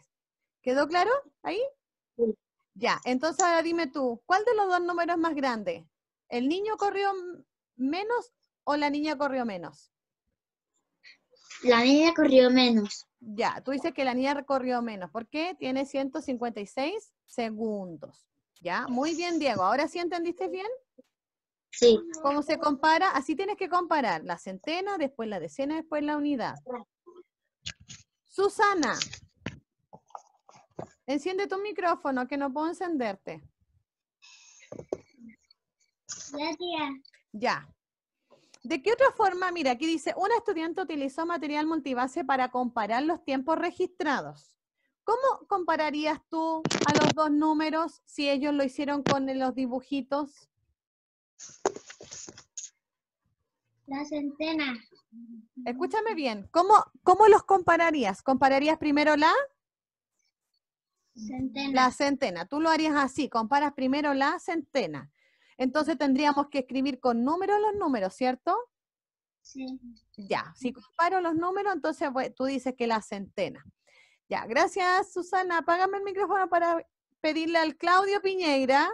¿Quedó claro ahí? Sí. Ya, entonces ahora dime tú, ¿cuál de los dos números es más grande? ¿El niño corrió menos o la niña corrió menos? La niña corrió menos. Ya, tú dices que la niña corrió menos. ¿Por qué? Tiene 156 segundos. Ya, muy bien, Diego. ¿Ahora sí entendiste bien? Sí. ¿Cómo se compara? Así tienes que comparar la centena, después la decena, después la unidad. Susana, enciende tu micrófono, que no puedo encenderte. Gracias. Ya. ¿De qué otra forma? Mira, aquí dice, una estudiante utilizó material multibase para comparar los tiempos registrados. ¿Cómo compararías tú a los dos números si ellos lo hicieron con los dibujitos? La centena. Escúchame bien, ¿cómo, cómo los compararías? ¿Compararías primero la? Centena. La centena. Tú lo harías así, comparas primero la centena. Entonces tendríamos que escribir con números los números, ¿cierto? Sí. Ya, si comparo los números, entonces pues, tú dices que la centena. Ya, gracias Susana. Apágame el micrófono para pedirle al Claudio Piñeira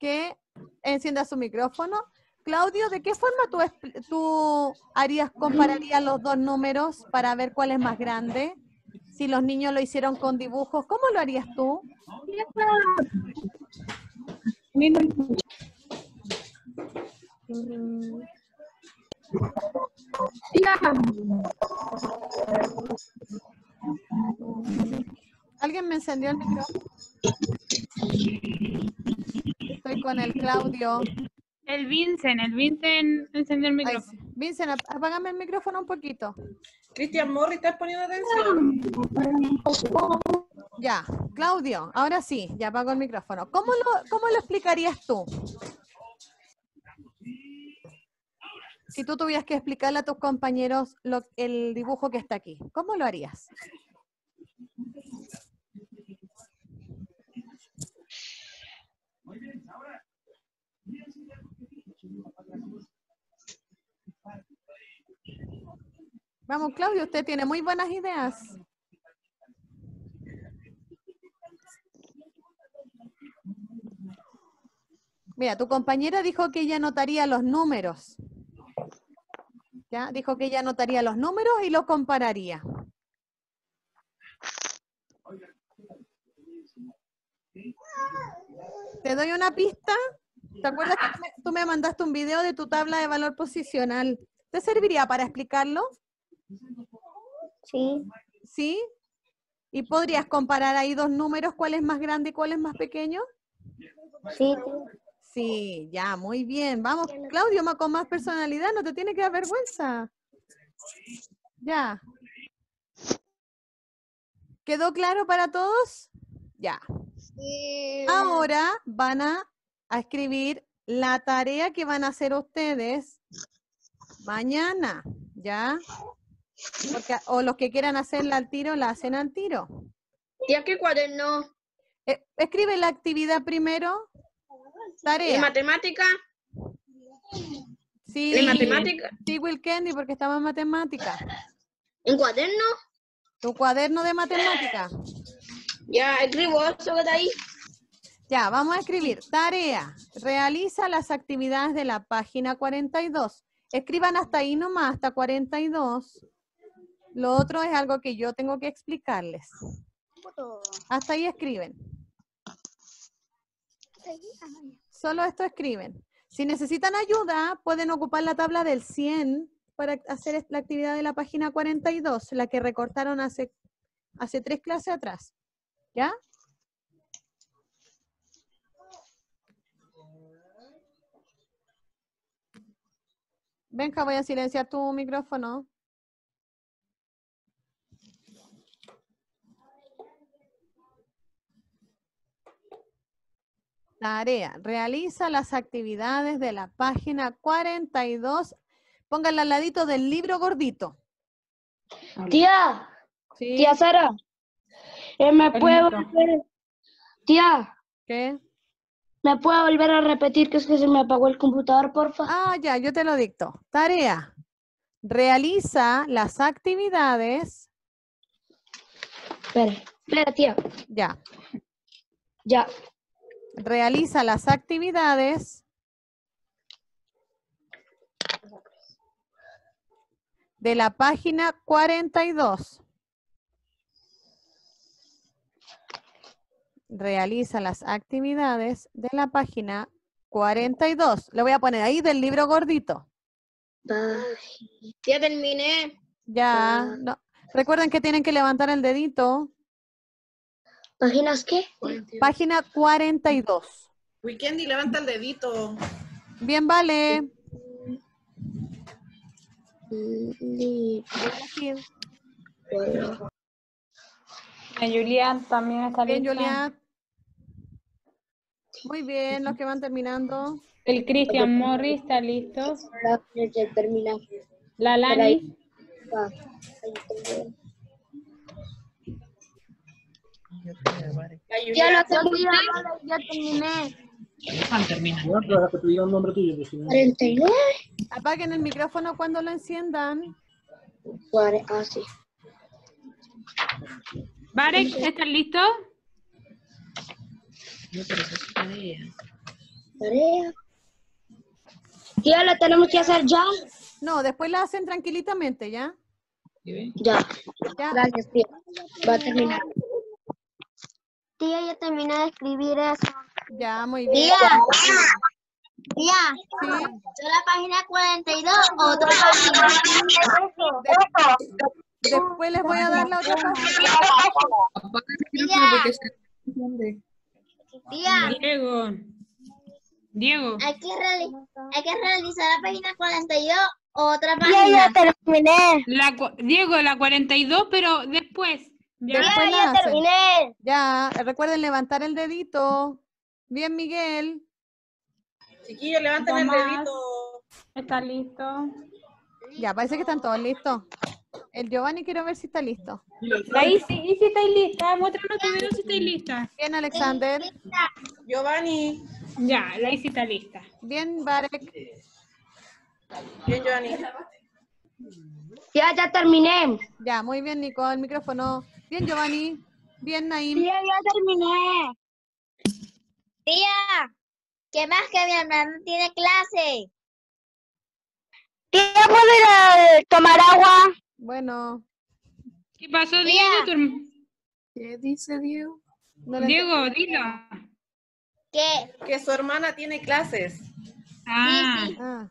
que encienda su micrófono. Claudio, ¿de qué forma tú, tú harías, compararías los dos números para ver cuál es más grande? Si los niños lo hicieron con dibujos, ¿cómo lo harías tú? ¿Alguien me encendió el micrófono? Estoy con el Claudio. El Vincent, el Vincent encendió el Ay, micrófono. sí. Vincent, ap- apágame el micrófono un poquito. Cristian Morri, ¿estás poniendo atención? Ya, Claudio, ahora sí, ya apago el micrófono. ¿Cómo lo, cómo lo explicarías tú? Si tú tuvieras que explicarle a tus compañeros lo- el dibujo que está aquí, ¿cómo lo harías? Vamos, Claudio, usted tiene muy buenas ideas. Mira, tu compañera dijo que ella anotaría los números. ¿Ya? Dijo que ella anotaría los números y los compararía. Te doy una pista. ¿Te acuerdas que tú me- mandaste un video de tu tabla de valor posicional? ¿Te serviría para explicarlo? Sí. ¿Sí? ¿Y podrías comparar ahí dos números, cuál es más grande y cuál es más pequeño? Sí. Sí, ya, muy bien. Vamos, Claudio, con más personalidad, no te tiene que dar vergüenza. Ya. ¿Quedó claro para todos? Ya. Ahora van a, a escribir la tarea que van a hacer ustedes mañana, ¿ya? Porque, o los que quieran hacerla al tiro, la hacen al tiro. Tía, ¿qué cuaderno? Eh, escribe la actividad primero. Tarea. matemática? Sí, ¿En matemática? sí, Wilkendi, porque estaba en matemática. ¿En cuaderno? Tu cuaderno de matemática. Ya, escribo eso que está ahí. Ya, vamos a escribir. Tarea. Realiza las actividades de la página 42. Escriban hasta ahí nomás, hasta 42. Lo otro es algo que yo tengo que explicarles. Hasta ahí escriben. Solo esto escriben. Si necesitan ayuda, pueden ocupar la tabla del 100 para hacer la actividad de la página 42, la que recortaron hace, hace tres clases atrás. ¿Ya? Benja, voy a silenciar tu micrófono. Tarea. Realiza las actividades de la página 42. Pónganla al ladito del libro gordito. Tía, ¿Sí? tía Sara, eh, ¿me puede volver? Tía, ¿Qué? ¿me puede volver a repetir que es que se me apagó el computador, porfa? Ah, ya, yo te lo dicto. Tarea. Realiza las actividades. Espera, espera, tía. Ya. Ya. Realiza las actividades de la página 42. Realiza las actividades de la página 42. Le voy a poner ahí del libro gordito. Ya terminé. Ya, no. Recuerden que tienen que levantar el dedito. ¿Páginas qué? Página 42. Weekendy, levanta el dedito. Bien, vale. Li- Eh, Julián también está Bien, lista. Julián. Muy bien, los que van terminando. El Christian Morris está listo. La Lani. Ya lo terminé. Ya terminé. Bueno, pero ahora que te diga un nombre tuyo, pues si no. 49. Apaguen el micrófono cuando lo enciendan. Ah, sí. Barek, ¿estás listo? Tarea. Tía, ¿la tenemos que hacer ya? No, después la hacen tranquilitamente, ¿ya? Ya. Ya. Gracias, tía. Va a terminar. Tía, ya terminé de escribir eso. Ya, muy bien. Tía, tía, Sí. yo la página 42, otra página. Después les voy a dar la otra página. Confunde. Tía, Diego. Diego. hay que, reali- hay que realizar la página 42, otra Tía, ya página. terminé. La, Diego, la 42, pero después. ¿Ya? Después ya hacen. terminé. Ya, recuerden levantar el dedito. Bien, Miguel. Chiquillos, levanten el dedito. ¿Está listo? Ya, parece que están todos listos. El Giovanni quiero ver si está listo. La Isi, Isi, ¿estáis lista? Muéstranos tu dedo si estáis lista. Bien, Alexander. Giovanni. Ya, la Isi está lista. Bien, Barek. Bien, Giovanni. Tía, ya terminé. Ya, muy bien, Nico. El micrófono. Bien, Giovanni. Bien, Naim. Tía, ya terminé. Tía, ¿qué más que mi hermano tiene clase? Tía, ¿puedo ir a tomar agua? Bueno, ¿Qué pasó, Tía. Diego? Tu ¿Qué dice Diego? no Diego, dilo. ¿Qué? Que su hermana tiene clases. Ah, Ah,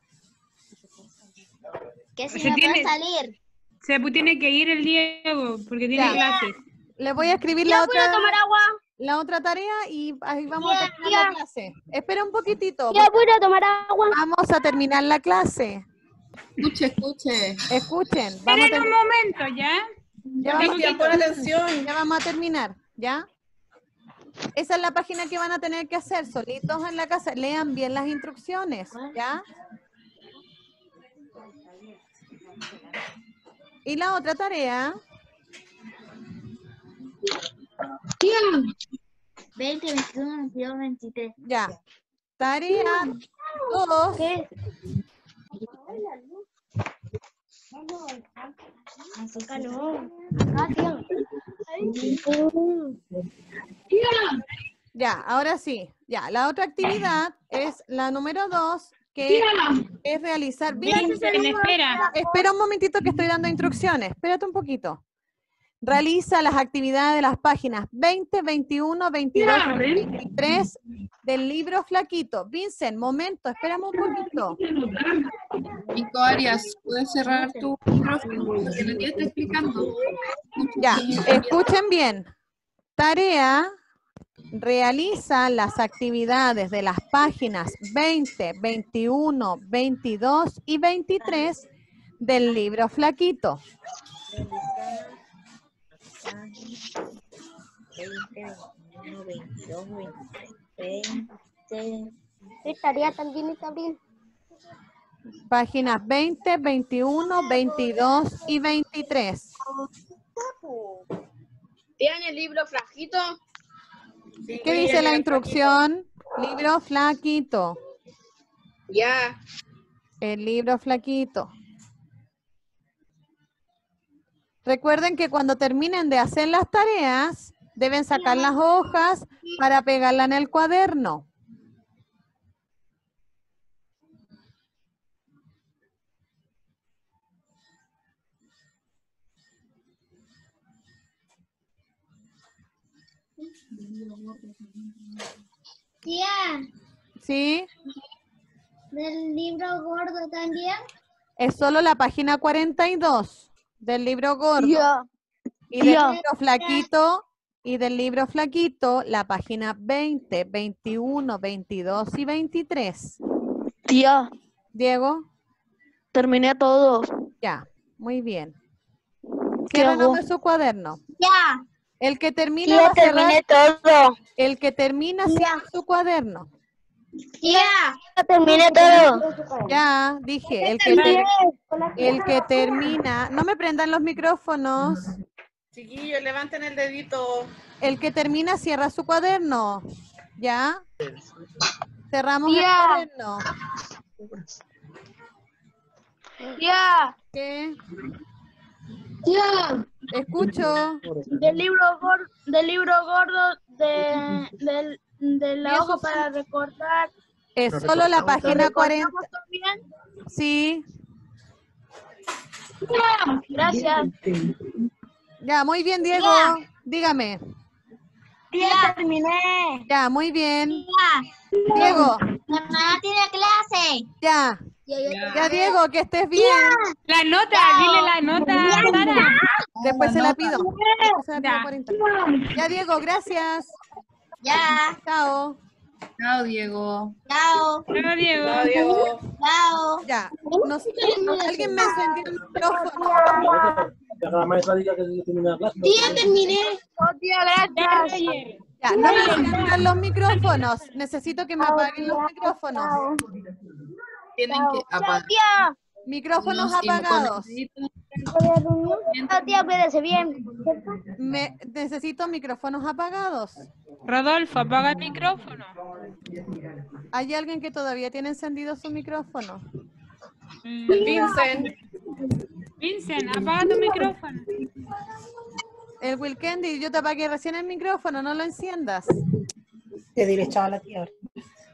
Que si Se me puede tiene- salir. Se pu- tiene que ir el Diego porque tiene Ya. clases. le voy a escribir la ¿puedo otra, tomar agua? la otra tarea y ahí vamos a terminar la clase. Espera un poquitito. Tía, ¿puedo tomar agua? Vamos a terminar la clase. Escuche, escuche. Escuchen, vamos a, Esperen un momento, ¿ya? ya vamos- Cristian, pon atención. ya vamos a terminar, ¿ya? Esa es la página que van a tener que hacer solitos en la casa. Lean bien las instrucciones, ¿ya? Y la otra tarea, 20, 21, 22, 23. ya. Tarea 2. Ya, ahora sí. Ya, la otra actividad es la número 2, que es realizar... Vincent, espera. Espera un momentito que estoy dando instrucciones. Espérate un poquito. Realiza las actividades de las páginas 20, 21, 22 y 23 del libro Flaquito. Vincent, momento, espérame un poquito. Nico Arias, ¿puedes cerrar tu micrófono? Porque la tía está explicando. Ya, escuchen bien. Tarea, realiza las actividades de las páginas 20, 21, 22 y 23 del libro Flaquito. 20, 21, 22, 23, 20. Estaría también está bien. Páginas 20, 21, 22 y 23. ¿Tienen el libro ¿Qué dice la instrucción? Libro Flaquito. Ya. El libro Flaquito. Recuerden que cuando terminen de hacer las tareas, deben sacar las hojas para pegarla en el cuaderno. Tía, ¿Sí? del libro gordo también. Es solo la página 42 del libro gordo. Y del libro flaquito, y del libro flaquito, la página 20, 21, 22 y 23. Tía, Diego, terminé todo. ya, muy bien. ¿Qué nomás su cuaderno. Ya. El que termina Ya va a cerrar- terminé todo. El que termina cierra su cuaderno. Ya. terminé todo. Ya, dije, el que, ter- el que termina, no me prendan los micrófonos. Chiquillos, levanten el dedito. El que termina cierra su cuaderno. ¿Ya? Cerramos Ya. el cuaderno. Ya. ¿Qué? Ya. Escucho. Del libro gordo, del libro gordo de, del- de la Eso hoja sí. para recortar. Es solo la página 40. ¿Recortamos también? Sí. Gracias. Ya, muy bien, Diego. Ya. Dígame. Ya terminé. Ya, muy bien. Ya. Diego. Mamá tiene clase. Ya. Ya, Ya, Diego, que estés bien. La nota, dile la nota, Sara. Después se la pido. Después se la pido Ya. por internet. Ya, Diego, gracias. Ya. Chao. Chao, Diego. Chao. Chao, Diego. Chao, Diego. Chao. Ya. Nos- alguien me encendió el micrófono. La maestra diga que se termina la clase. Ya terminé. Oh, tía, gracias. Ya, no me enciendan los micrófonos. Necesito que me apaguen los micrófonos. Tienen que apagar. Tía. Micrófonos apagados. tía, cuídese bien. Me, necesito micrófonos apagados. Rodolfo, apaga el micrófono. ¿Hay alguien que todavía tiene encendido su micrófono? Mm, Vincent. Vincent, apaga tu micrófono. El Wilkendi, yo te apagué recién el micrófono, no lo enciendas. Te diré chao a la tía ahora.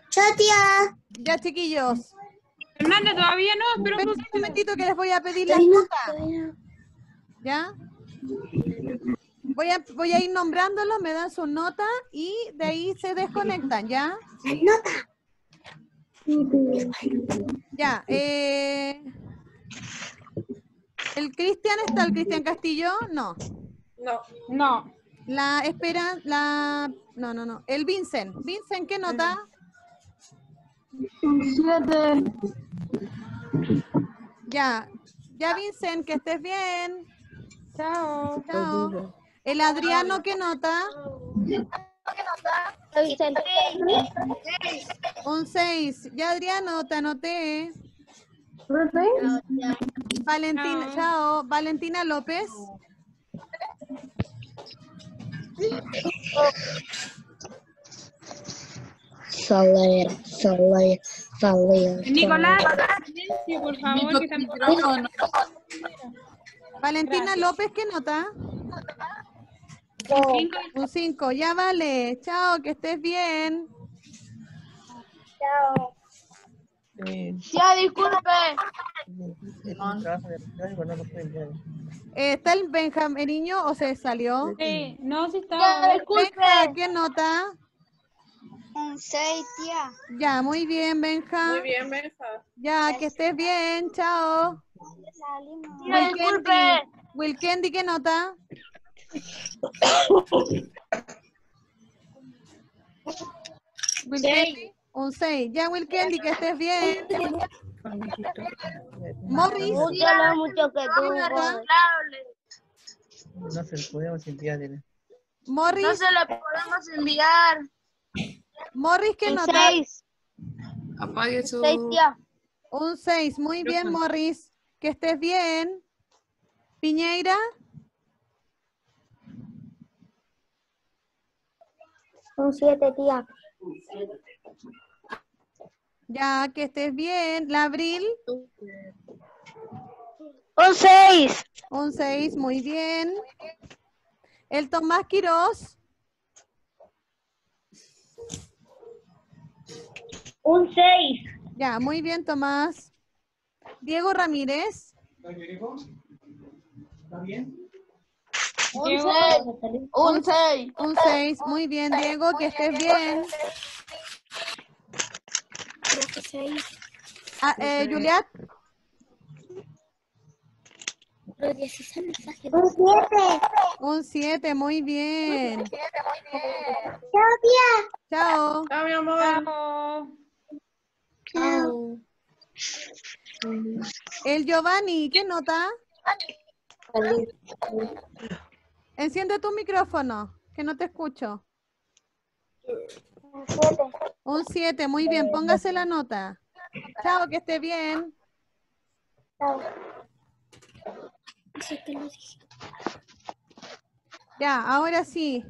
Chao, tía. Ya, chiquillos. Fernanda, todavía no, pero un momentito que les voy a pedir las notas. ¿Ya? Voy a, voy a ir nombrándolos, me dan sus notas y de ahí se desconectan, ¿ya? Ya. Eh, ¿El Cristian está el Cristian Castillo? No. No. No. La espera, la. No, no, no. El Vincent. Vincent, ¿qué nota? Siete. Ya. Ya, Vincent, que estés bien. Chao. Chao. El Adriano, ¿qué nota? Un 6. Ya, Adriano, te anoté. Valentina, chao. Valentina López. Soler, soler, soler. Nicolás, silencio, por favor, que estamos Valentina López, ¿qué nota? Cinco. Un 5. Ya vale. Chao, que estés bien. Chao. Ya, disculpe. Eh, ¿Está el Benjaminiño o se salió? Sí, no, sí está. Ya, disculpe. Benja, ¿qué nota? Un 6, tía. Ya, muy bien, Benja. Muy bien, Benja. Ya, que estés bien, chao. Ya, disculpe. Wilkendi, ¿qué nota? Wilkendi, un 6. Ya, Wilkendi, que estés bien. Morris, Mucho lo mucho que tú. No se lo podemos enviar. Morris, No se lo podemos enviar. Morris, ¿qué Un nota? 6. Apague su... 6, tía. Un 6. Muy bien. Morris. Que estés bien. Piñeira, Un 7, tía. ya, que estés bien. Labril, Un 6. un 6. Muy bien. El Tomás Quirós, Un 6. ya, muy bien, Tomás. Diego Ramírez, Un 6. Un 6. un 6. Muy bien, Diego, que estés bien. Ah, eh, Juliet, Un 7. un 7. Muy bien. Chao, tía. Chao. Chao, mi amor. Chao. El Giovanni, ¿qué nota? Enciende tu micrófono, que no te escucho. Un 7. Un 7, muy bien, póngase la nota. Chao, que esté bien. Chao. Ya, ahora sí.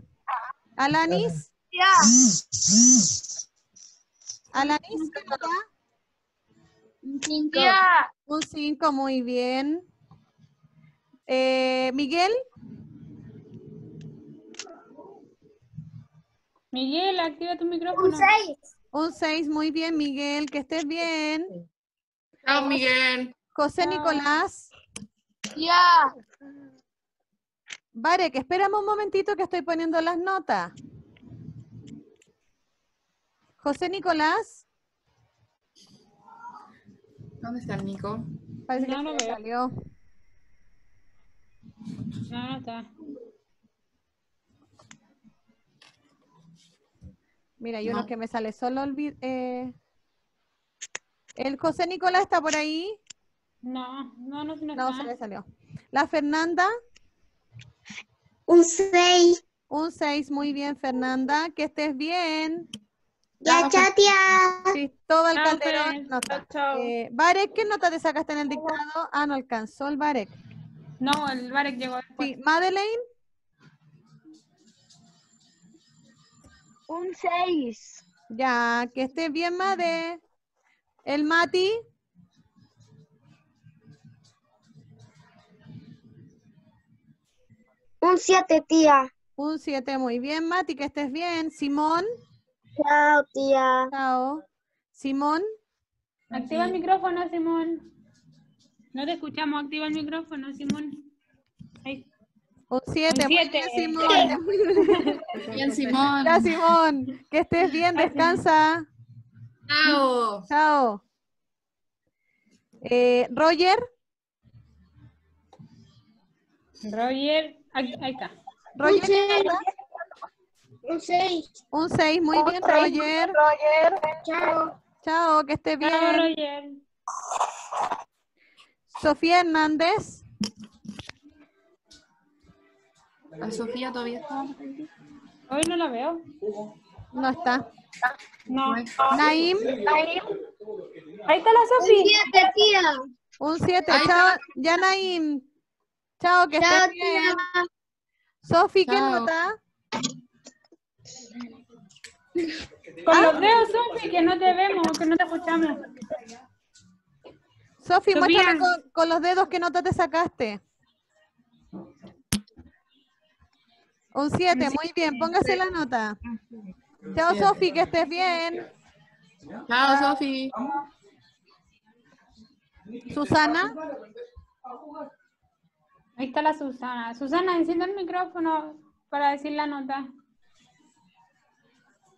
Alanis, Ya. Alanis, ¿qué nota? Un 5. Ya. Un 5, muy bien. Eh, Miguel, Miguel, activa tu micrófono. Un 6. un 6, muy bien, Miguel, que estés bien. Chao, Miguel. José Nicolás, Ya. Vare, que espérame un momentito que estoy poniendo las notas. José Nicolás, ¿Dónde está el Nico? parece No que lo se salió. No, no está. Mira, hay uno No. que me sale solo el eh, ¿El José Nicolás está por ahí? No, no, no, no No, está. se le salió. La Fernanda, Un 6. un 6, muy bien, Fernanda. Que estés bien. Ya, chao, tía. Cristóbal Chao, Calderón, nota. Chao, chao. Eh, Barek, ¿qué nota te sacaste en el dictado? Ah, no alcanzó el Barek. No, el Barek llegó después. Sí, Madeleine, Un 6. ya, que estés bien, Made. El Mati, Un 7, tía. un 7, muy bien, Mati, que estés bien. Simón, Chao, tía. chao. Simón, Activa el micrófono, Simón. No te escuchamos, activa el micrófono, Simón. Ahí. un 7, Un muy siete. bien, Simón. (laughs) Bien, Simón. Ya, Simón, que estés bien, descansa. Chao. Chao. Eh, Roger, Roger, ahí, ahí está. Roger, Un ¿qué seis. nota? Un 6. un 6, muy bien, Roger. Chao. Chao, que Chao, bien. Roger. Sofía Hernández, ¿A Sofía todavía está? Hoy no la veo. no está. No. Naim, Ahí está la Un Sofía. 7, tía. un 7. Ahí Chao, ya Naim. Chao, que Chao, estés bien. tía. Sofi, ¿qué nota? Con los dedos, Sofi, que no te vemos, que no te escuchamos. Sofi, muéstrame con, con los dedos qué nota te sacaste. Un 7, muy bien, póngase la nota. Chao, Sofi, que estés bien. Chao, Sofi. Susana, Ahí está la Susana. Susana, enciende el micrófono para decir la nota.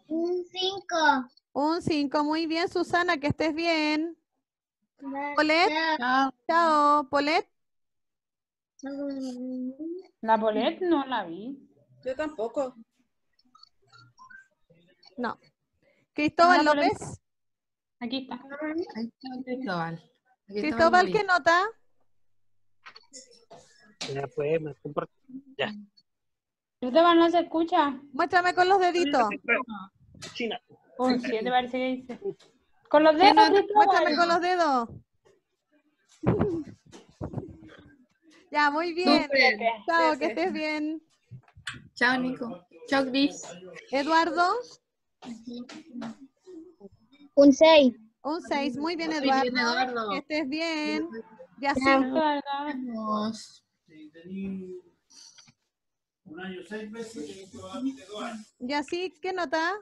Un 5. un 5. Muy bien, Susana, que estés bien. Polet, chao. Polet, La Polet no la vi. Yo tampoco. no. Cristóbal Polet. López, Aquí está. Ahí está Cristóbal. Aquí Cristóbal. ¿qué nota? Ya pues, me. Ya. Cristóbal no se escucha. Muéstrame con los deditos. China. Un 7 parece que dice. Con los ¿Qué dedos, nota? Cristóbal. Muéstrame con los dedos. (laughs) Ya, muy bien. Súper. Chao, que estés bien. Chao, Nico. Chao, Cris. Eduardo, Un 6. un 6. Muy bien, Eduardo. bien, Eduardo. Que estés bien. Ya sí. Un año, seis meses, y solamente dos años. Ya sí, ¿qué nota?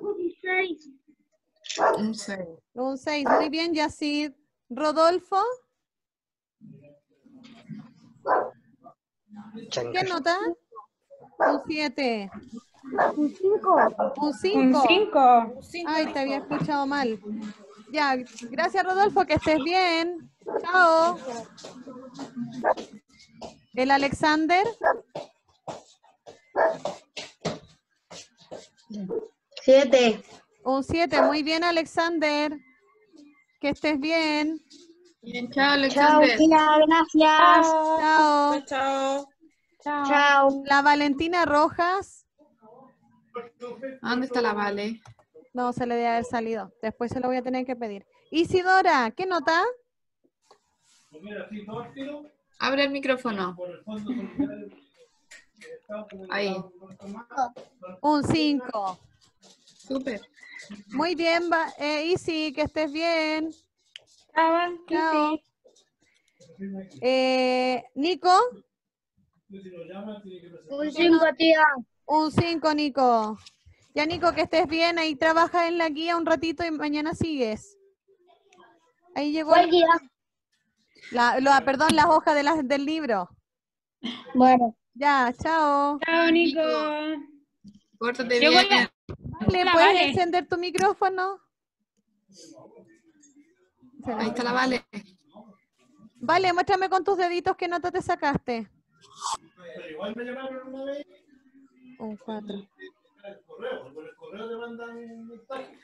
Un seis. Un 6. Muy bien, Yacid. Rodolfo, ¿qué nota? Un 7. Un 5. Un Un 5. 5. Ay, te había escuchado mal. Ya, gracias Rodolfo, que estés bien. Chao. El Alexander, Siete. un 7. Muy bien, Alexander. Que estés bien. Bien, chao, Chao, Alexander. tía, gracias. Chao. Chao. Chao. Chao. La Valentina Rojas. ¿Dónde está la Vale? No, se le debe haber salido. Después se lo voy a tener que pedir. Isidora, ¿qué nota? Pues Abre el micrófono. Ahí. Un 5. Súper. Muy bien, va- eh, Isi, que estés bien. Chao. Chao. Eh, Nico. Un 5, tía. un 5, Nico. Ya, Nico, que estés bien. Ahí trabajas en la guía un ratito y mañana sigues. Ahí llegó ¿Cuál guía? la, la- perdón, las hojas de las, del libro. Bueno. Ya, chao. Chao, Nico. Pórtate bien. la- ¿Le la puedes Vale. encender tu micrófono? Ahí está la Vale. Vale, muéstrame con tus deditos qué nota te sacaste. Pero igual me llamaron una vez Un 4. Correo. Por el correo te mandan un mensaje.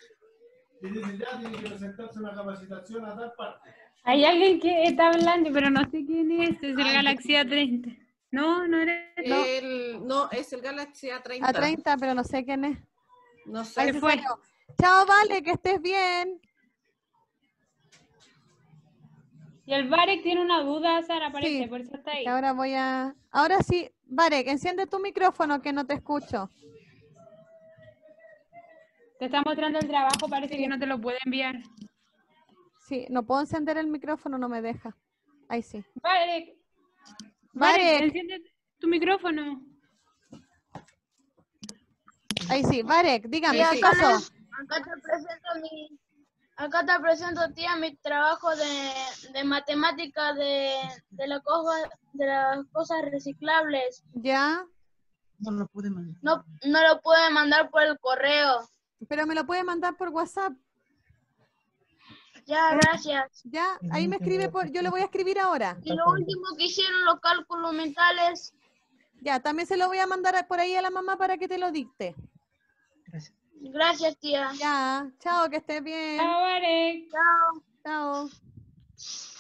Y dicen, ya tiene que presentarse una capacitación a tal parte. Hay alguien que está hablando, pero no sé quién es. Es el Galaxy A30. No, no era. El, no, es el Galaxy A30. A 30, pero no sé quién es. No Ahí sé. se fue. salió. Chao, Vale, que estés bien. Y el Barek tiene una duda, Sara, parece, Sí. por eso está ahí. Ahora voy a... Ahora sí, Varek, enciende tu micrófono que no te escucho. Te está mostrando el trabajo, parece que no te lo puede enviar. Sí, no puedo encender el micrófono, no me deja. Ahí sí. Barek, Varek, enciende tu micrófono. ahí sí. Varek, dígame, acá te presento mi, acá te presento, tía, mi trabajo de, de matemática de, de, la cosa, de las cosas reciclables. ¿Ya? No lo pude mandar. No, no lo pude mandar por el correo. Pero me lo puede mandar por WhatsApp. Ya, gracias. Ya, ahí me escribe por... Yo le voy a escribir ahora. Y lo último que hicieron los cálculos mentales. Ya, también se lo voy a mandar por ahí a la mamá para que te lo dicte. Gracias. Gracias, tía. Ya, chao, que estés bien. Chao. Chao. Chao.